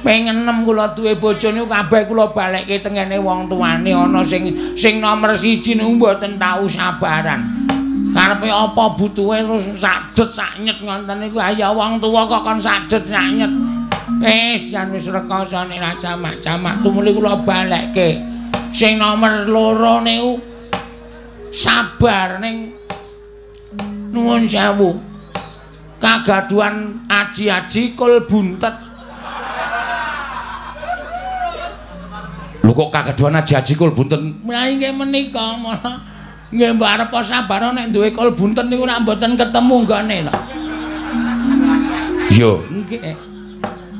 Pengenem kula duwe bojo niku kabeh kula balekke tengene wong tuane ana sing sing nomor siji niku mboten tau sabaran. Karepe apa butuhe terus sadet saknyet ngoten niku ya wong tuwa kok kon sadet saknyet. Wis jan wis rekasane ra jamak-jamak tumuli kula balekke. Sing nomor loro niku sabar ning nuwun sewu. Kagaduhan aji-aji kul buntet. Lho kok kageduhan aji-aji kul bunten Mulai nggih menika malah nggih mbok arep sabar nek duwe kul buntet niku nek mboten ketemu nggone lho. Iya. Nggih.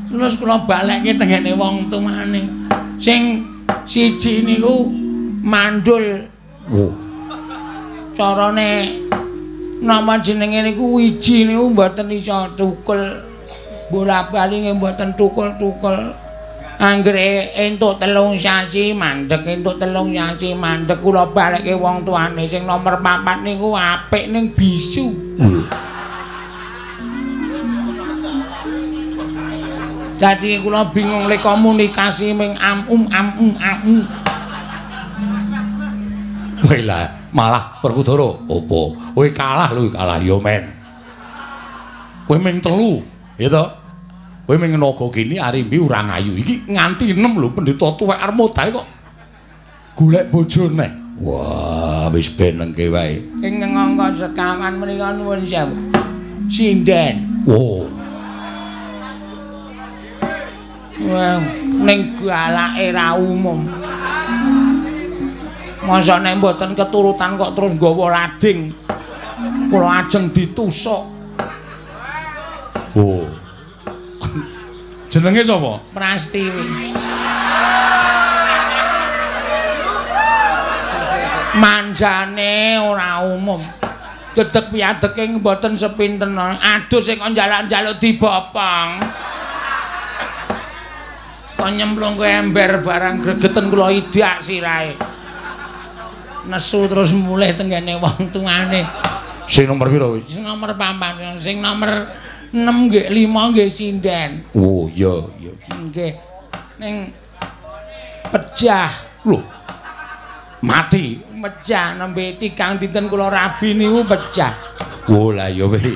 Terus kula balekke tengene wong tumane. Sing siji niku mandul Wo. carane nama jenenge niku wiji niku mboten iso tukul bola-bali nggih mboten tukul-tukul anggere entuk telung sasi mandek entuk telung sasi mandek. Kula balekke wong tuane sing nomor papat niku apik ning bisu. Dadi kula bingung le komunikasi ming am-um am-um am-um. Kowe lah malah Werkudara apa? Kowe kalah lho kalah ya men. Kowe ming telu, ya to? Kowe ming naga kene Arimbi urang ayu iki nganti 6 lho pendhita tuwek arep modal kok golek bojone. Wah, wis benengke wae. Ing ngangka sekawan menika nuwun sewu. Sinden. Wo. Wah, ning galake ra umum. Masa nek mboten keturutan kok terus nggawa lading. Kula ajeng ditusuk. Wo. Jenenge sapa? Prastiwi. Manjane ora umum. Dedek piadeke mboten sepinten. Aduh sing kok njaluk-njaluk dibopong. Kok nyemplung ke ember barang gregeten kula idak sirahe. Nesu terus mulih tenggene wong tuane. Sing nomor pira kuwi? Sing nomor 4, sing nomor 6 nggih 5 nggih sinden. Oh, iya, iya. Nggih. Ning pejah Lho. Mati. pecah nembe tikang dinten kula rabi niku pecah. Oh, lah ya weh.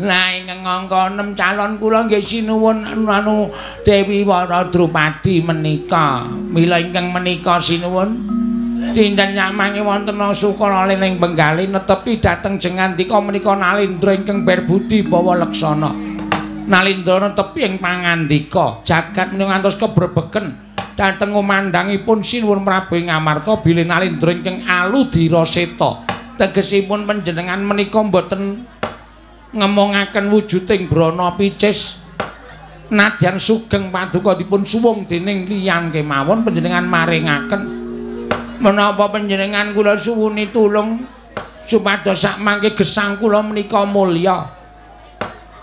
Lah ing ngangka 6 calon kula nggih sinuwun anu Dewi Wara Drupadi menika. Mila ingkang menika sinuwun dinten nyamange wonten sukala ning Benggali netepi dhateng jengandika menika Nalindra ingkang berbudi bawa leksana. Nalindra netepi ing pangandika jagat menika ngantos kebrebegen dhateng umandangipun sinuwun Prabu Ngamarta bilih Nalindra ingkang aludira seta. Tegesipun panjenengan menika mboten ngemongaken wujuding brana picis nadyan sugeng paduka dipun suwung dening liyan kemawon panjenengan maringaken menapa panjenengan kula suwuni tulung supados sak mangke gesang kula menika mulya?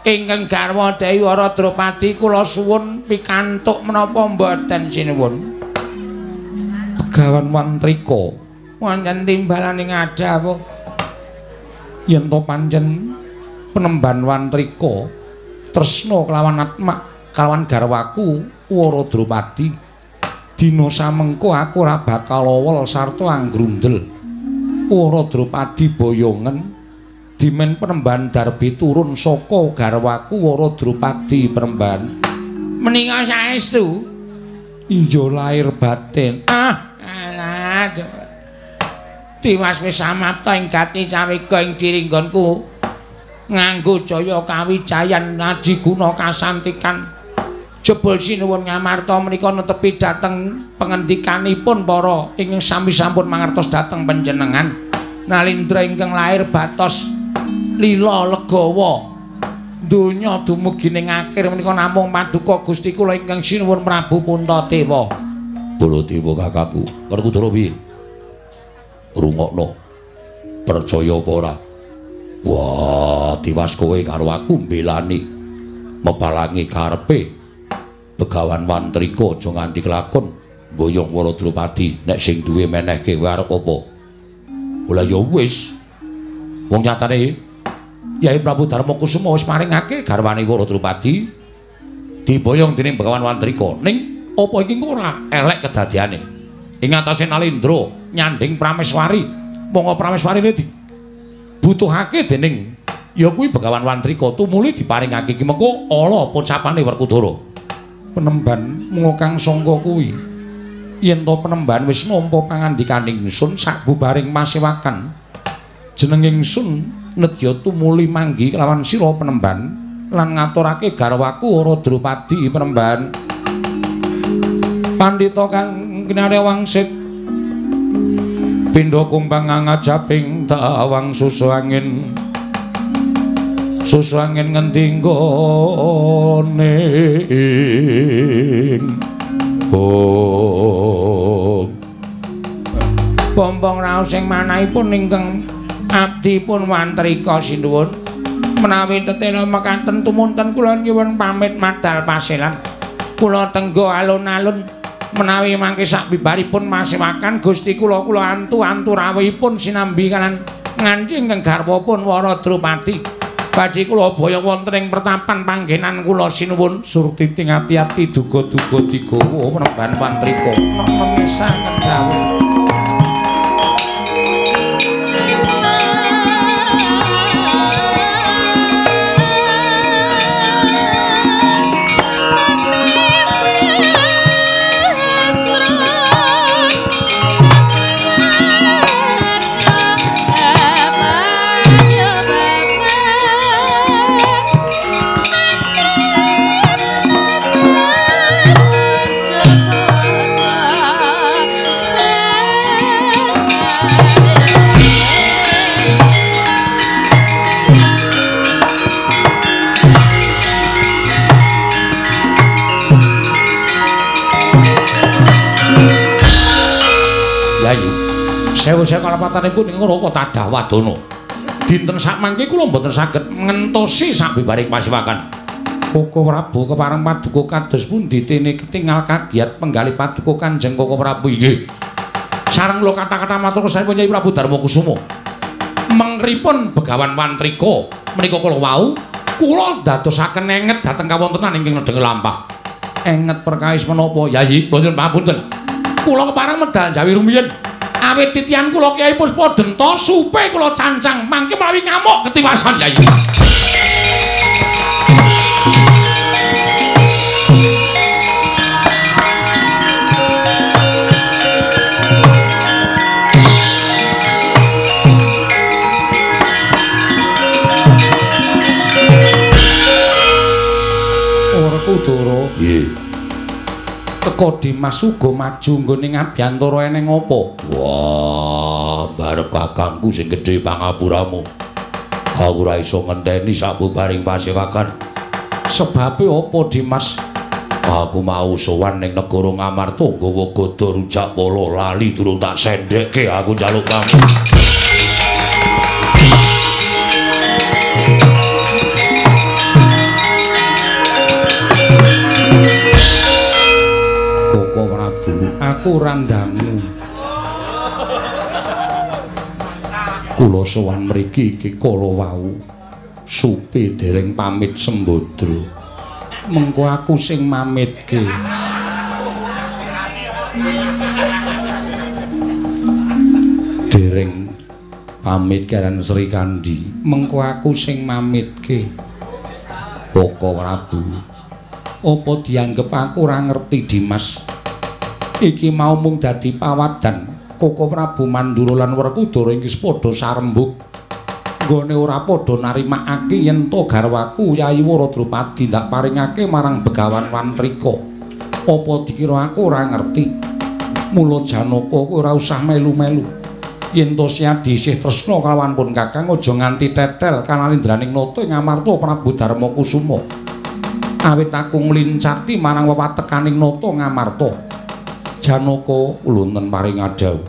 Ingkang garwa Dewi Wara Drupadi kula suwun pikantuk menapa mboten sinuwun? Begawan mantrika. wonten timbalan ing ada apa? Yen to pancen penemban wantrika tresna kelawan atma kelawan garwaku Wara Drupadi dina samengko aku ora bakal lowol sarta anggrundel Wara Drupadi boyongen. Dimen penemban darbi turun saka garwaku Wara Drupadi penemban menika saestu? Iya lahir batin. Ah alah Dimas wis samapta ing gati sawega ing diringgonku. Nganggo jaya kawijayan ngaji guna kasantikan jebul sinuwun ngamarta menika netepi dhateng pangendikanipun para ingkang sami sampun mangertos dhateng panjenengan. Nalindra ingkang lahir batos lila legawa donya dumugi ning akhir menika namung paduka Gusti kula ingkang sinuwun Prabu Puntadewa. Baladewa kakakku Werkudara piye rungokno. Percaya apa ora? Wah diwas kowe karo aku mbelani. Mepalangi karepe begawan wantrika aja nganti kelakon boyong wara drupadi nek sing duwe menehke kowe arep apa? Ora ya wis. Wong nyatane Yai Prabu Darma Kusuma wis maringake garwane wara drupadi diboyong dening begawan wantrika ning apa iki ora? Elek kedadiane. Ing atase Nalindra nyanding Prameswari. Monggo Prameswari ne dibutuhake dening ya kuwi Begawan Wantrika tumuli diparingake. Iki mengko ala pocapane Werkudara. Penemban mung kang sangka kuwi. Yen to penemban wis nampa pangandikaning ingsun sabubaring masewakan jeneng ingsun nedya tumuli manggi kelawan sira penemban lan ngaturake garwaku ora Drupadi penemban. Pandhita kang kinarya wangsit pindha kumbang ngajaping tawang susu angin susu angin ngendi nggone. Oh bombong raos sing manahipun ingkang abdi pun wantrika sinuwun. Menawi tetena mekaten tumunten kula nyuwun pamit madal paselan kula tenggo alun-alun menawi mangke sak bibaripun masewakan Gusti kula kula antu-antu rawuhipun sinambi kalan nganti ingkang garwapun Wara Drupadi. Badhe kula boyong wonten ing pertapan panggenan kula sinuwun surti ting ati-ati duga-duga digawa penemban pantrika. Memesaken dawuh. sewu-sewu kalapatanipun ing Raka Tadawadana. Dinten sak mangke kula mboten saged ngentosi sak bibaring pasiwakan. Koko Prabu kepareng paduka kados pundi tene ketingal kagiat penggali paduka Kanjeng Koko Prabu inggih. Sareng kula kata-kata matur sampun Nyai Prabu Darma Kusuma. Mengripun Begawan Mantrika menika kula wau kula dadosaken enget dhateng kawontenan ingkang nedheng lampah. Enget perkawis menapa? Yayi, nyuwun pamunten. Kula kepareng medal jawi rumiyin. Awit titian kula Kyai Puspa Denta supe kula cancang mangke menawi ngamuk ketiwasan Kyai. Teka Dimas uga maju nggone ngabyantara eneng apa? Wah, barep kakangku sing gedhe pangapuramu. Aku ora iso ngenteni sabubaring pasewakan. Sebabe apa Dimas? Aku mau sowan ning negara Ngamarta nggawa gada rujak polo lali durung tak sendhekke aku njaluk kamu. Aku randangu. Kula sowan mriki iki kala wau supe dereng pamit sembodro. Mengko aku sing mamitke. Dereng pamit karen Sri Kandi mengko aku sing mamitke Boko Prabu apa dianggep aku ora ngerti Dimas iki mau mung dadi pawadan. Koko Prabu Mandura lan Werkudara ing padha sarembuk nggone ora padha narimakake yen to garwaku Yayi Waradrupadi ndak paringake marang Begawan Wantrika. Apa dikira aku ora ngerti. Mula Janaka kowe ora usah melu-melu. Yen to siadi isih tresna kalawan pun Kakang aja nganti tetel kanalindraning nata ing amarta Prabu Darma Kusuma. Awit aku nglincati marang wewatekaning nata ngamarta. Janaka ulunten paring adaw.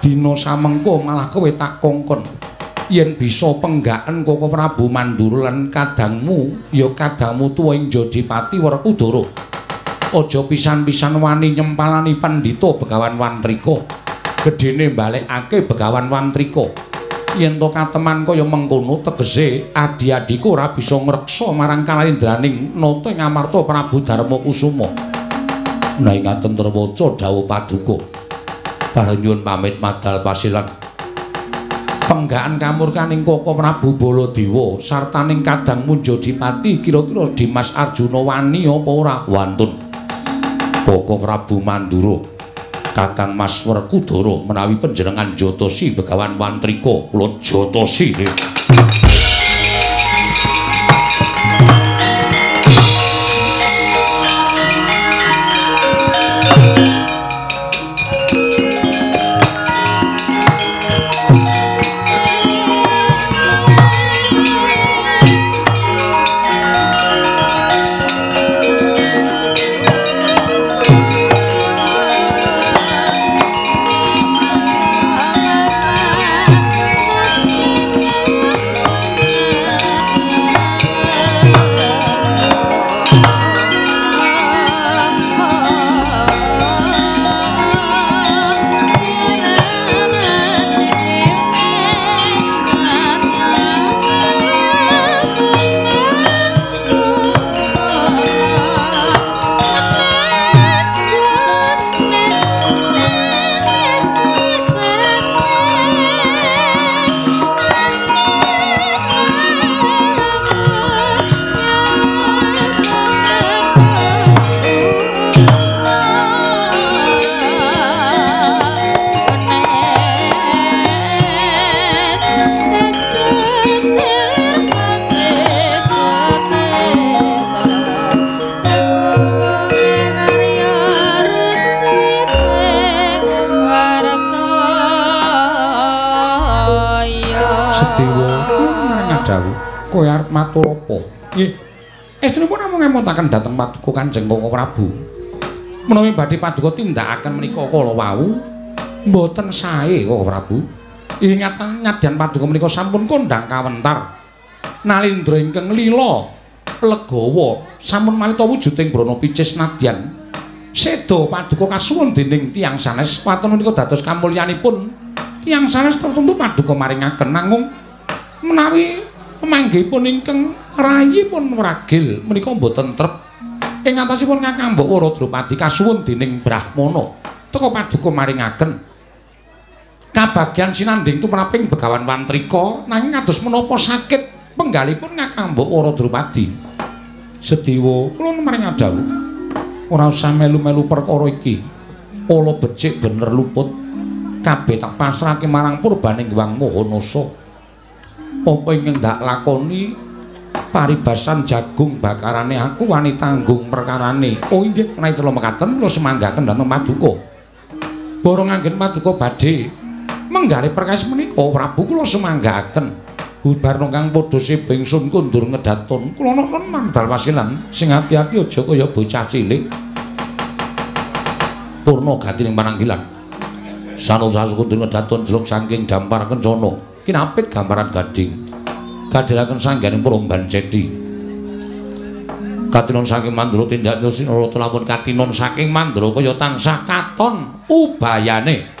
Dina samengko malah kowe tak kongkon yen bisa penggaken Koko Prabu Mandura lan kadangmu ya kadangmu tuwa ing Jodipati Werkudara. Aja pisan-pisan wani nyempalani pandhita Begawan Wantrika. gedene balekake Begawan Wantrika. Yen to kateman kaya mengkono tegese adi-adiku ora bisa ngreksa marang kalindraning nata ing amarta Prabu Darma Kusuma. Nah ingaten terwaca dawuh paduka. Bareng nyuwun pamit madal pasilan. Penggaan kamurkaning Koko Prabu Baladewa sartaning kadang Munjadipati kira-kira Dimas Arjuna wani apa ora wantun. Koko Prabu Mandura Kakang Mas Werkudara menawi panjenengan Jatasi Begawan Wantrika kula Jatasi ngemontaken dhateng paduka Kanjeng Koko Prabu. Menawi badhe paduka tindakaken menika kala wau, mboten sae Koko Prabu. Ingatan nyadyan paduka menika sampun kondang kawentar. Nalindra ingkang lila legawa sampun malita wujuding brana picis nadyan. Seda paduka kasuwun dening tiyang sanes waton menika dados kamulyanipun tiyang sanes tertentu paduka maringaken nangung menawi pemanggihipun ingkang rayipun ragil menika mboten trep. Ing ngatasipun Kakang Mbok Waradrupadi kasuwun dening Brahmana teka paduka maringaken. Kabagyan sinanding tumraping Begawan Wantrika nanging kados menapa sakit penggalipun Kakang Mbok Waradrupadi. Sedewa kula maring dawuh ora usah melu-melu perkara iki. Ala becik bener luput. Kabeh tak pasrahke marang purbaning Hyang Mahanasa apa ingkang ndak lakoni paribasan jagung bakarane. Aku wani tanggung perkarane. Oh inggih. Menawi telu mekaten kula semanggaken dhateng paduka para nganggen paduka badhe menggali perkawis menika. Prabu kula semanggaken. Bubar kang padha sebingsun kundur ngedaton kula nonton mandal wasilan sing ati-ati aja kaya bocah cilik. Turna gatining pananggilan sanusa kundur ngedaton jeluk saking dampar kencana kinapit gambaran gading kadiraken sangganing peromban cedi. Katinon saking mandra tindak nyusinara lamun katinon saking mandra kaya tansah katon ubayane